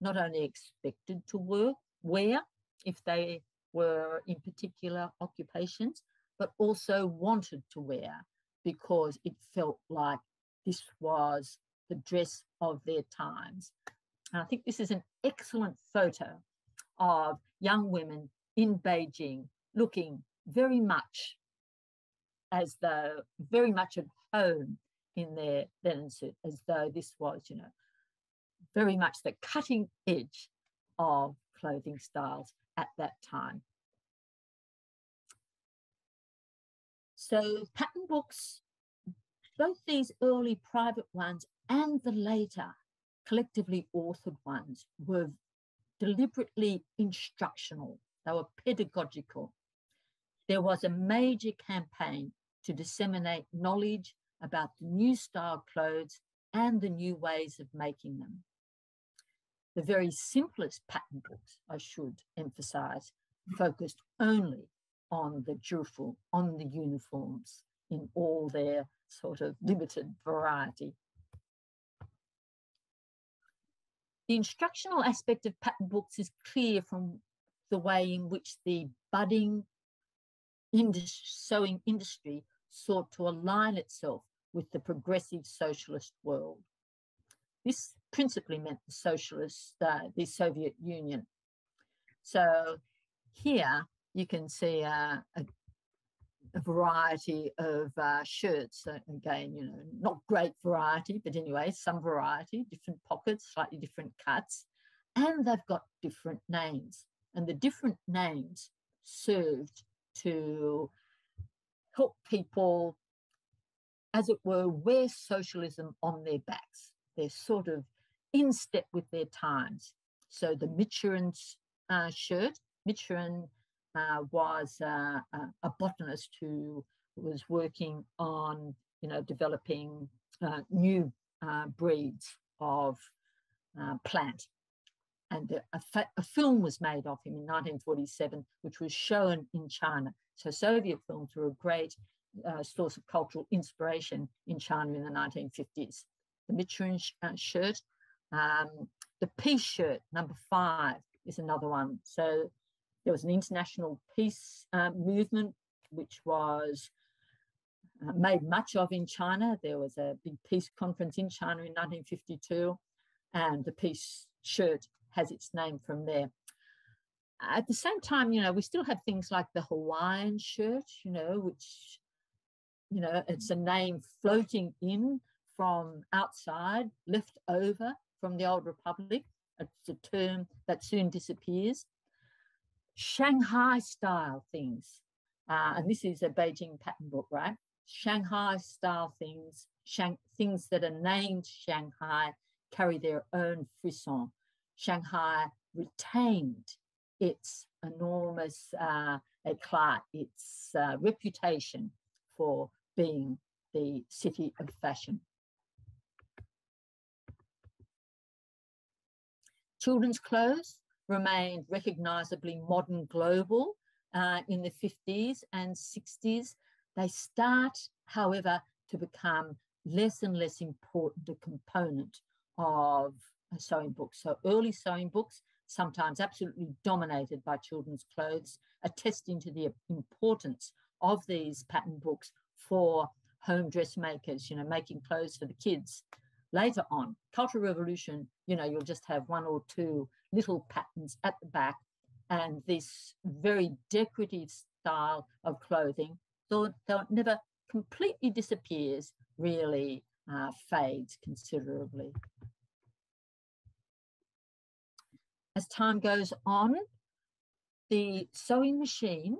not only expected to work, wear if they were in particular occupations, but also wanted to wear because it felt like this was the dress of their times. And I think this is an excellent photo of young women in Beijing looking very much as though very much at home in their linen suit, as though this was, you know, very much the cutting edge of clothing styles at that time. So pattern books, both these early private ones and the later collectively authored ones were deliberately instructional, they were pedagogical. There was a major campaign to disseminate knowledge about the new style clothes and the new ways of making them. The very simplest pattern books, I should emphasize, focused only on the zhifu, on the uniforms in all their sort of limited variety. The instructional aspect of pattern books is clear from the way in which the budding indus sewing industry sought to align itself with the progressive socialist world. This principally meant the socialist, uh, the Soviet Union. So here you can see uh, a a variety of uh, shirts. Again, you know, not great variety, but anyway, some variety, different pockets, slightly different cuts, and they've got different names. And the different names served to help people, as it were, wear socialism on their backs. They're sort of in step with their times. So the Michurin uh, shirt, Michurin uh, was uh, a botanist who was working on, you know, developing uh, new uh, breeds of uh, plant. And a, a, film was made of him in 1947, which was shown in China. So Soviet films were a great uh, source of cultural inspiration in China in the 1950s. The Michurin sh uh, shirt, um, the peace shirt, number five, is another one. So there was an international peace uh, movement, which was uh, made much of in China. There was a big peace conference in China in 1952, and the peace shirt has its name from there. At the same time, you know, we still have things like the Hawaiian shirt, you know, which, you know, it's a name floating in from outside, left over from the old republic. It's a term that soon disappears. Shanghai style things. Uh, and this is a Beijing pattern book, right? Shanghai style things, Shang, things that are named Shanghai carry their own frisson. Shanghai retained its enormous uh, eclat, its uh, reputation for being the city of fashion. Children's clothes remained recognizably modern global uh, in the 50s and 60s. They start, however, to become less and less important a component of sewing books. So early sewing books, sometimes absolutely dominated by children's clothes, attesting to the importance of these pattern books for home dressmakers, you know, making clothes for the kids. Later on, Cultural Revolution, you know, you'll just have one or two little patterns at the back and this very decorative style of clothing, though, though it never completely disappears, really uh, fades considerably. As time goes on, the sewing machine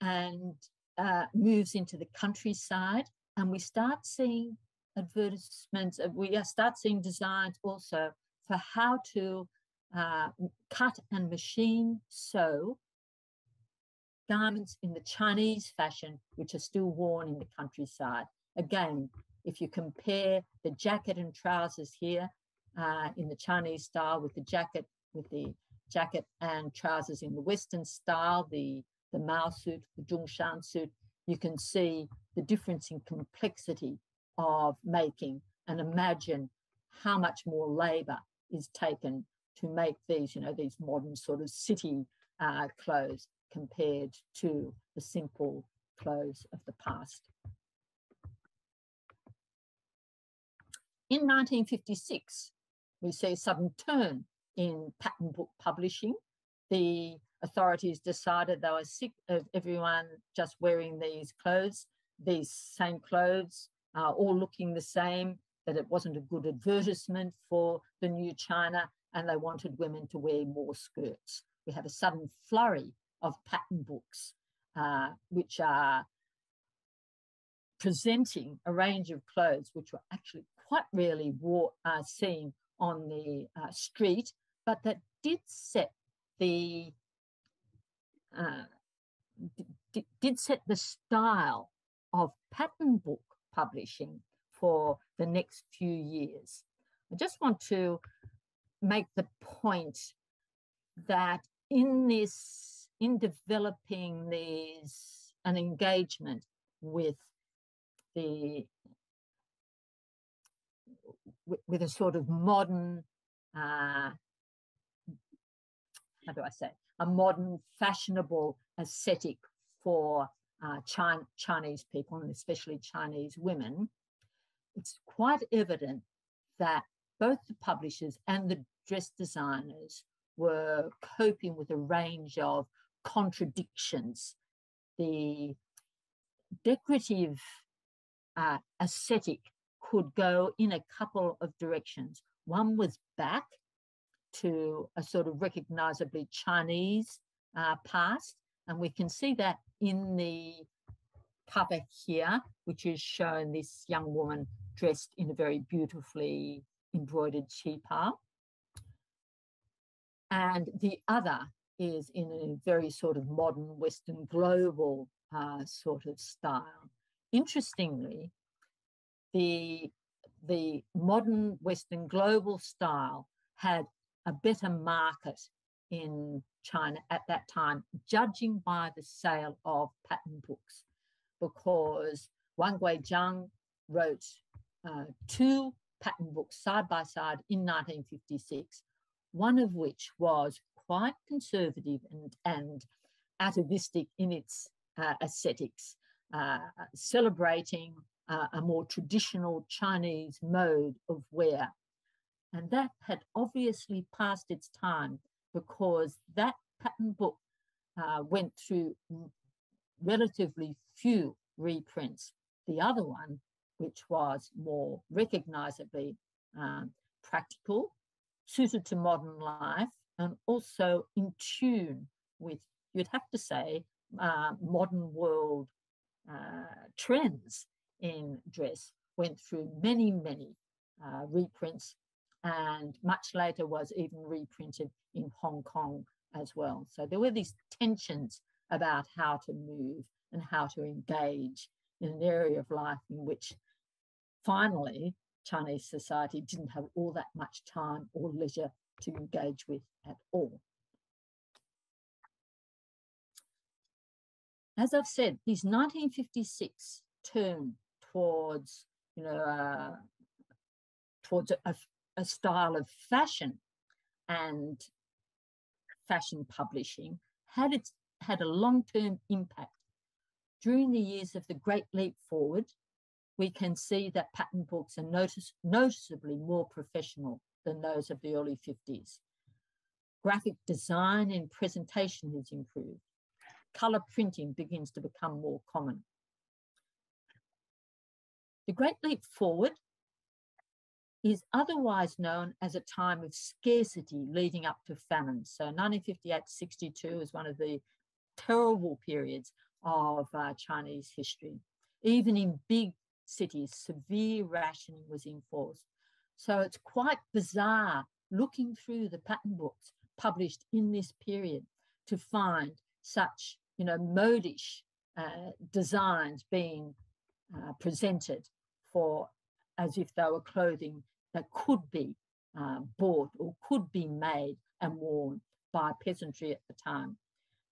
and uh, moves into the countryside and we start seeing advertisements, uh, we start seeing designs also for how to uh, cut and machine sew garments in the Chinese fashion, which are still worn in the countryside. Again, if you compare the jacket and trousers here uh, in the Chinese style with the jacket, with the jacket and trousers in the Western style, the, the Mao suit, the Zhongshan suit, you can see the difference in complexity of making and imagine how much more labor is taken to make these, you know, these modern sort of city uh, clothes compared to the simple clothes of the past. In 1956, we see a sudden turn in pattern book publishing. The authorities decided they were sick of everyone just wearing these clothes, these same clothes, uh, all looking the same, that it wasn't a good advertisement for the new China, and they wanted women to wear more skirts. We have a sudden flurry of pattern books, uh, which are presenting a range of clothes which were actually quite rarely wore, uh, seen on the uh, street, but that did set the uh, did set the style of pattern book publishing for the next few years. I just want to make the point that in this, in developing these, an engagement with the, with, with a sort of modern, uh, how do I say, a modern fashionable aesthetic for uh, Chinese people and especially Chinese women, it's quite evident that both the publishers and the dress designers were coping with a range of contradictions. The decorative uh, aesthetic could go in a couple of directions. One was back to a sort of recognizably Chinese uh, past, And we can see that in the cover here, which is shown this young woman dressed in a very beautifully embroidered qipao. And the other is in a very sort of modern Western global uh, sort of style. Interestingly, the, the modern Western global style had a better market in China at that time, judging by the sale of pattern books, because Wang Guizhang wrote uh, two pattern books side by side in 1956, one of which was quite conservative and, and atavistic in its uh, aesthetics, uh, celebrating uh, a more traditional Chinese mode of wear. And that had obviously passed its time because that pattern book uh, went through relatively few reprints. The other one, which was more recognizably um, practical, suited to modern life, and also in tune with, you'd have to say, uh, modern world uh, trends in dress, went through many, many uh, reprints, and much later was even reprinted in Hong Kong as well. So there were these tensions about how to move and how to engage in an area of life in which finally Chinese society didn't have all that much time or leisure to engage with at all. As I've said, this 1956 turn towards, you know, uh, towards a, a style of fashion and fashion publishing had its had a long-term impact. During the years of the Great Leap Forward, we can see that pattern books are notice, noticeably more professional than those of the early 50s. Graphic design and presentation has improved. Color printing begins to become more common. The Great Leap Forward is otherwise known as a time of scarcity leading up to famine. So 1958-62 is one of the terrible periods of uh, Chinese history. Even in big cities, severe rationing was enforced. So it's quite bizarre looking through the pattern books published in this period to find such, you know, modish uh, designs being uh, presented for as if they were clothing that could be uh, bought or could be made and worn by peasantry at the time.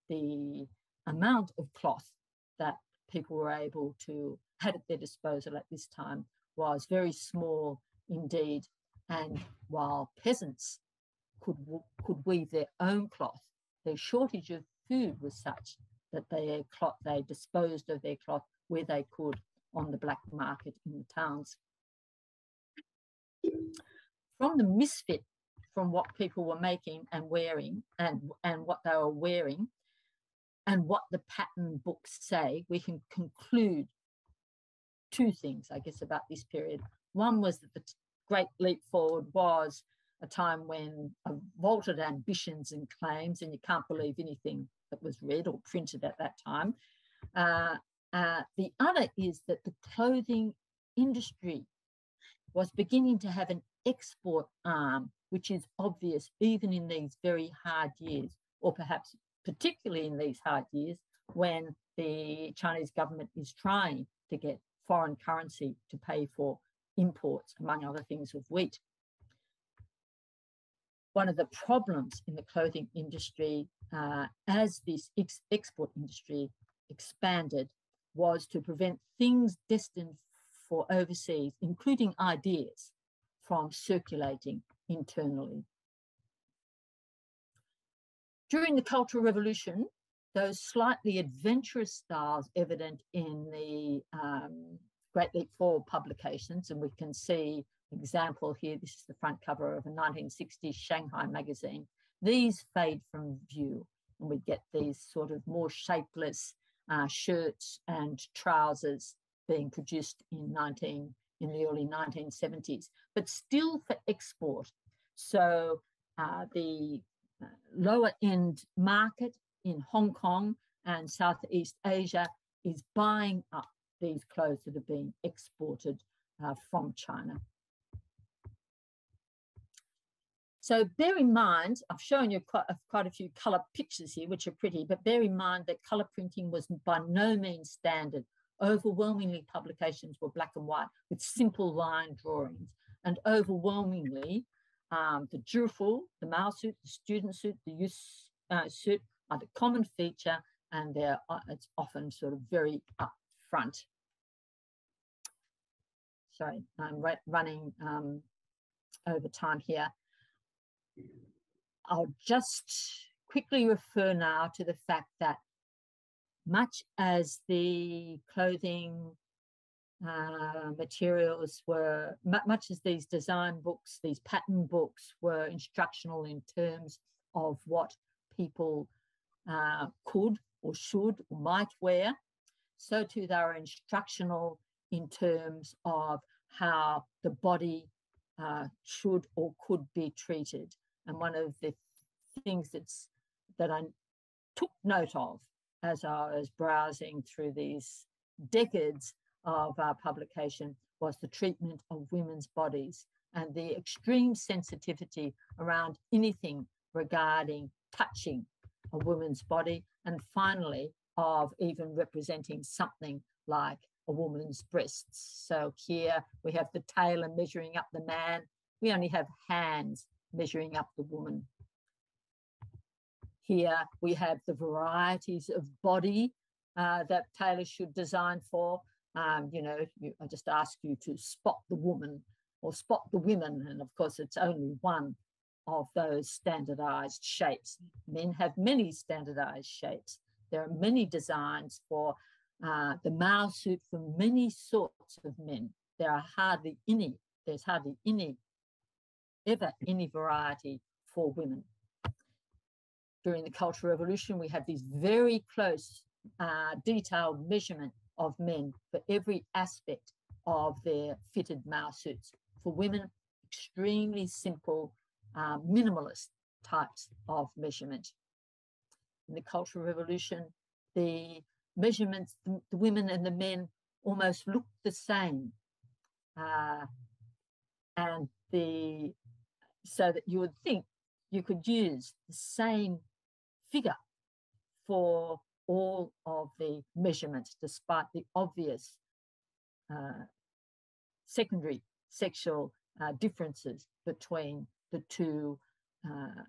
The amount of cloth that people were able to had at their disposal at this time was very small indeed. And while peasants could, could weave their own cloth, their shortage of food was such that they, cloth, they disposed of their cloth where they could on the black market in the towns. From the misfit from what people were making and wearing and, and what they were wearing and what the pattern books say, we can conclude two things, I guess, about this period. One was that the Great Leap Forward was a time when uh, vaulted ambitions and claims, and you can't believe anything that was read or printed at that time. Uh, uh, the other is that the clothing industry was beginning to have an export arm, which is obvious even in these very hard years, or perhaps particularly in these hard years when the Chinese government is trying to get foreign currency to pay for imports, among other things, of wheat. One of the problems in the clothing industry uh, as this ex export industry expanded was to prevent things destined for overseas, including ideas, from circulating internally. During the Cultural Revolution, those slightly adventurous styles evident in the um, Great Leap Forward publications, and we can see example here, this is the front cover of a 1960s Shanghai magazine. These fade from view and we get these sort of more shapeless uh, shirts and trousers being produced in 19 in the early 1970s, but still for export. So uh, the uh, lower end market in Hong Kong and Southeast Asia is buying up these clothes that are being exported uh, from China. So bear in mind, I've shown you quite quite a few color pictures here, which are pretty, but bear in mind that color printing was by no means standard. Overwhelmingly, publications were black and white with simple line drawings. And overwhelmingly, um, the zhifu, the male suit, the student suit, the youth uh, suit are the common feature, and they're uh, it's often sort of very upfront. Sorry, I'm running um, over time here. I'll just quickly refer now to the fact that much as the clothing uh, materials were, much as these design books, these pattern books were instructional in terms of what people uh, could or should or might wear, so too they are instructional in terms of how the body uh, should or could be treated. And one of the things that's that I took note of as I was browsing through these decades of our publication was the treatment of women's bodies and the extreme sensitivity around anything regarding touching a woman's body and finally of even representing something like a woman's breasts. So here we have the tailor measuring up the man. We only have hands measuring up the woman. Here we have the varieties of body uh, that tailors should design for. Um, you know, you, I just ask you to spot the woman or spot the women. And of course, it's only one of those standardized shapes. Men have many standardized shapes. There are many designs for uh, the male suit for many sorts of men. There are hardly any, there's hardly any, ever any variety for women. During the Cultural Revolution, we have these very close, uh, detailed measurement of men for every aspect of their fitted male suits. For women, extremely simple, uh, minimalist types of measurement. In the Cultural Revolution, the measurements, the, the women and the men almost look the same. Uh, and the so that you would think you could use the same figure for all of the measurements, despite the obvious uh, secondary sexual uh, differences between the two, uh,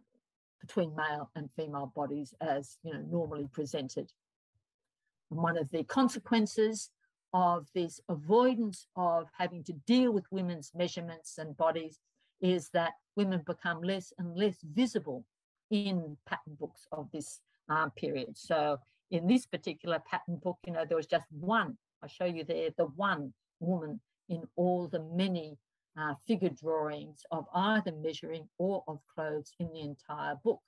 between male and female bodies as you know normally presented. One of the consequences of this avoidance of having to deal with women's measurements and bodies is that women become less and less visible in pattern books of this um, period. So in this particular pattern book, you know, there was just one, I show you there, the one woman in all the many uh, figure drawings of either measuring or of clothes in the entire book.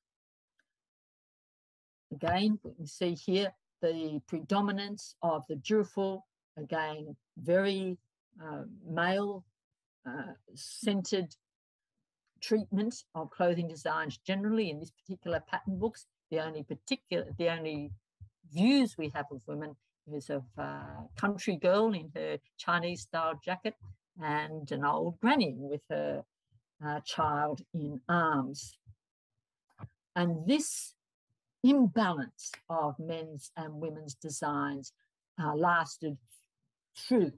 Again, we can see here the predominance of the zhifu, again, very uh, male uh, centered treatment of clothing designs generally in this particular pattern books. The only particular, the only views we have of women is of a country girl in her Chinese style jacket and an old granny with her uh, child in arms. And this imbalance of men's and women's designs uh, lasted through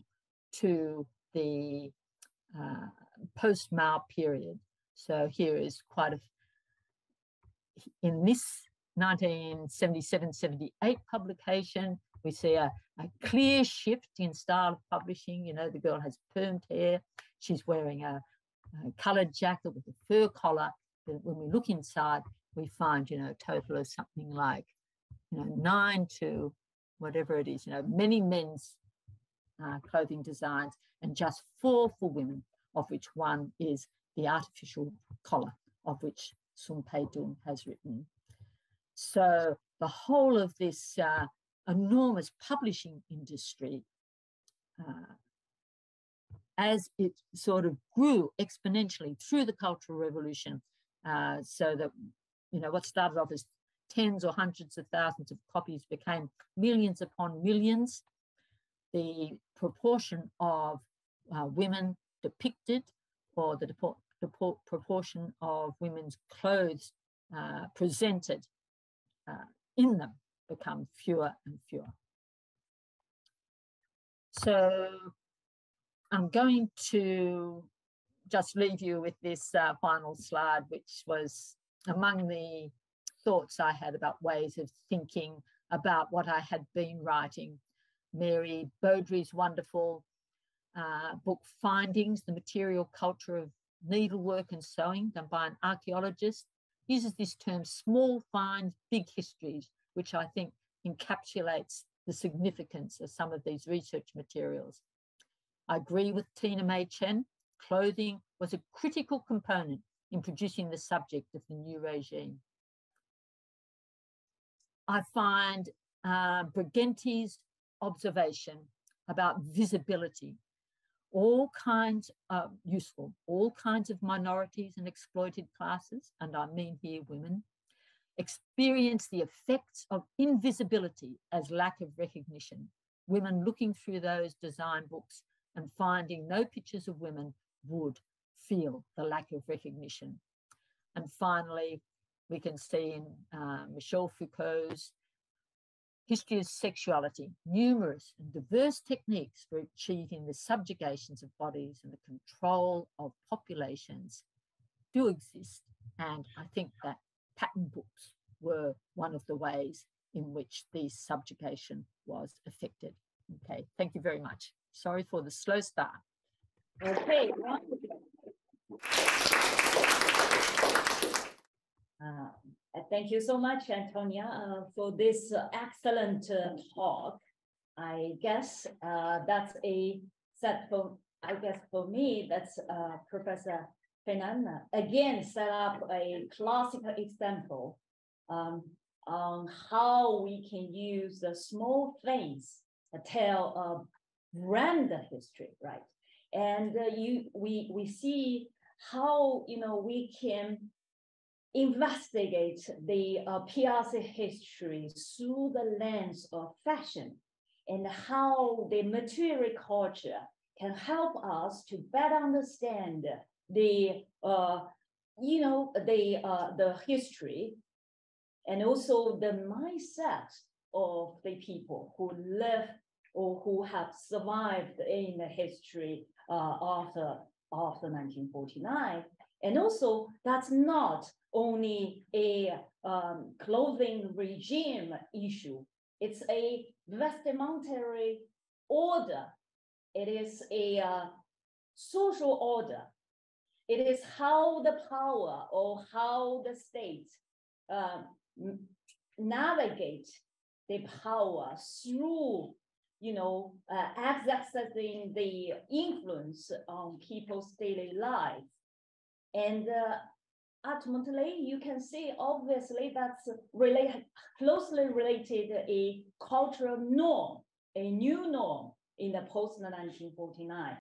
to the uh, post-Mao period. So here is quite a, in this 1977-78 publication, we see a, a clear shift in style of publishing. You know, the girl has permed hair. She's wearing a, a coloured jacket with a fur collar. But when we look inside, we find, you know, a total of something like, you know, nine to whatever it is, you know, many men's uh, clothing designs and just four for women, of which one is the artificial collar, of which Sun Peidong has written. So the whole of this uh, enormous publishing industry, uh, as it sort of grew exponentially through the Cultural Revolution, uh, so that you know, what started off as tens or hundreds of thousands of copies became millions upon millions. The proportion of uh, women depicted or the, the proportion of women's clothes uh, presented uh, in them become fewer and fewer. So I'm going to just leave you with this uh, final slide, which was among the thoughts I had about ways of thinking about what I had been writing. Mary Beaudry's wonderful uh, book Findings, The Material Culture of Needlework and Sewing, done by an archaeologist, uses this term small finds, big histories, which I think encapsulates the significance of some of these research materials. I agree with Tina Mai Chen, clothing was a critical component in producing the subject of the new regime. I find uh, Brighenti's observation about visibility, all kinds are useful, all kinds of minorities and exploited classes, and I mean here women, experience the effects of invisibility as lack of recognition. Women looking through those design books and finding no pictures of women would feel the lack of recognition. And finally, we can see in uh, Michel Foucault's history of sexuality, numerous and diverse techniques for achieving the subjugations of bodies and the control of populations do exist. And I think that pattern books were one of the ways in which the subjugation was affected. Okay, thank you very much. Sorry for the slow start. Okay. Uh, thank you so much, Antonia, uh, for this uh, excellent talk. I guess uh, that's a set for, I guess for me, that's uh, Professor Finnane again set up a classical example um, on how we can use the small things to tell a brand history, right? And you, we we see how you know we can investigate the uh, PRC history through the lens of fashion and how the material culture can help us to better understand the uh, you know the uh, the history and also the mindset of the people who live or who have survived in the history uh, after after 1949 and also that's not only a um, clothing regime issue. It's a vestimentary order. It is a uh, social order. It is how the power or how the state uh, navigate the power through, you know, uh, accessing the influence on people's daily life. And uh, ultimately, you can see obviously that's closely related a cultural norm, a new norm in the post 1949.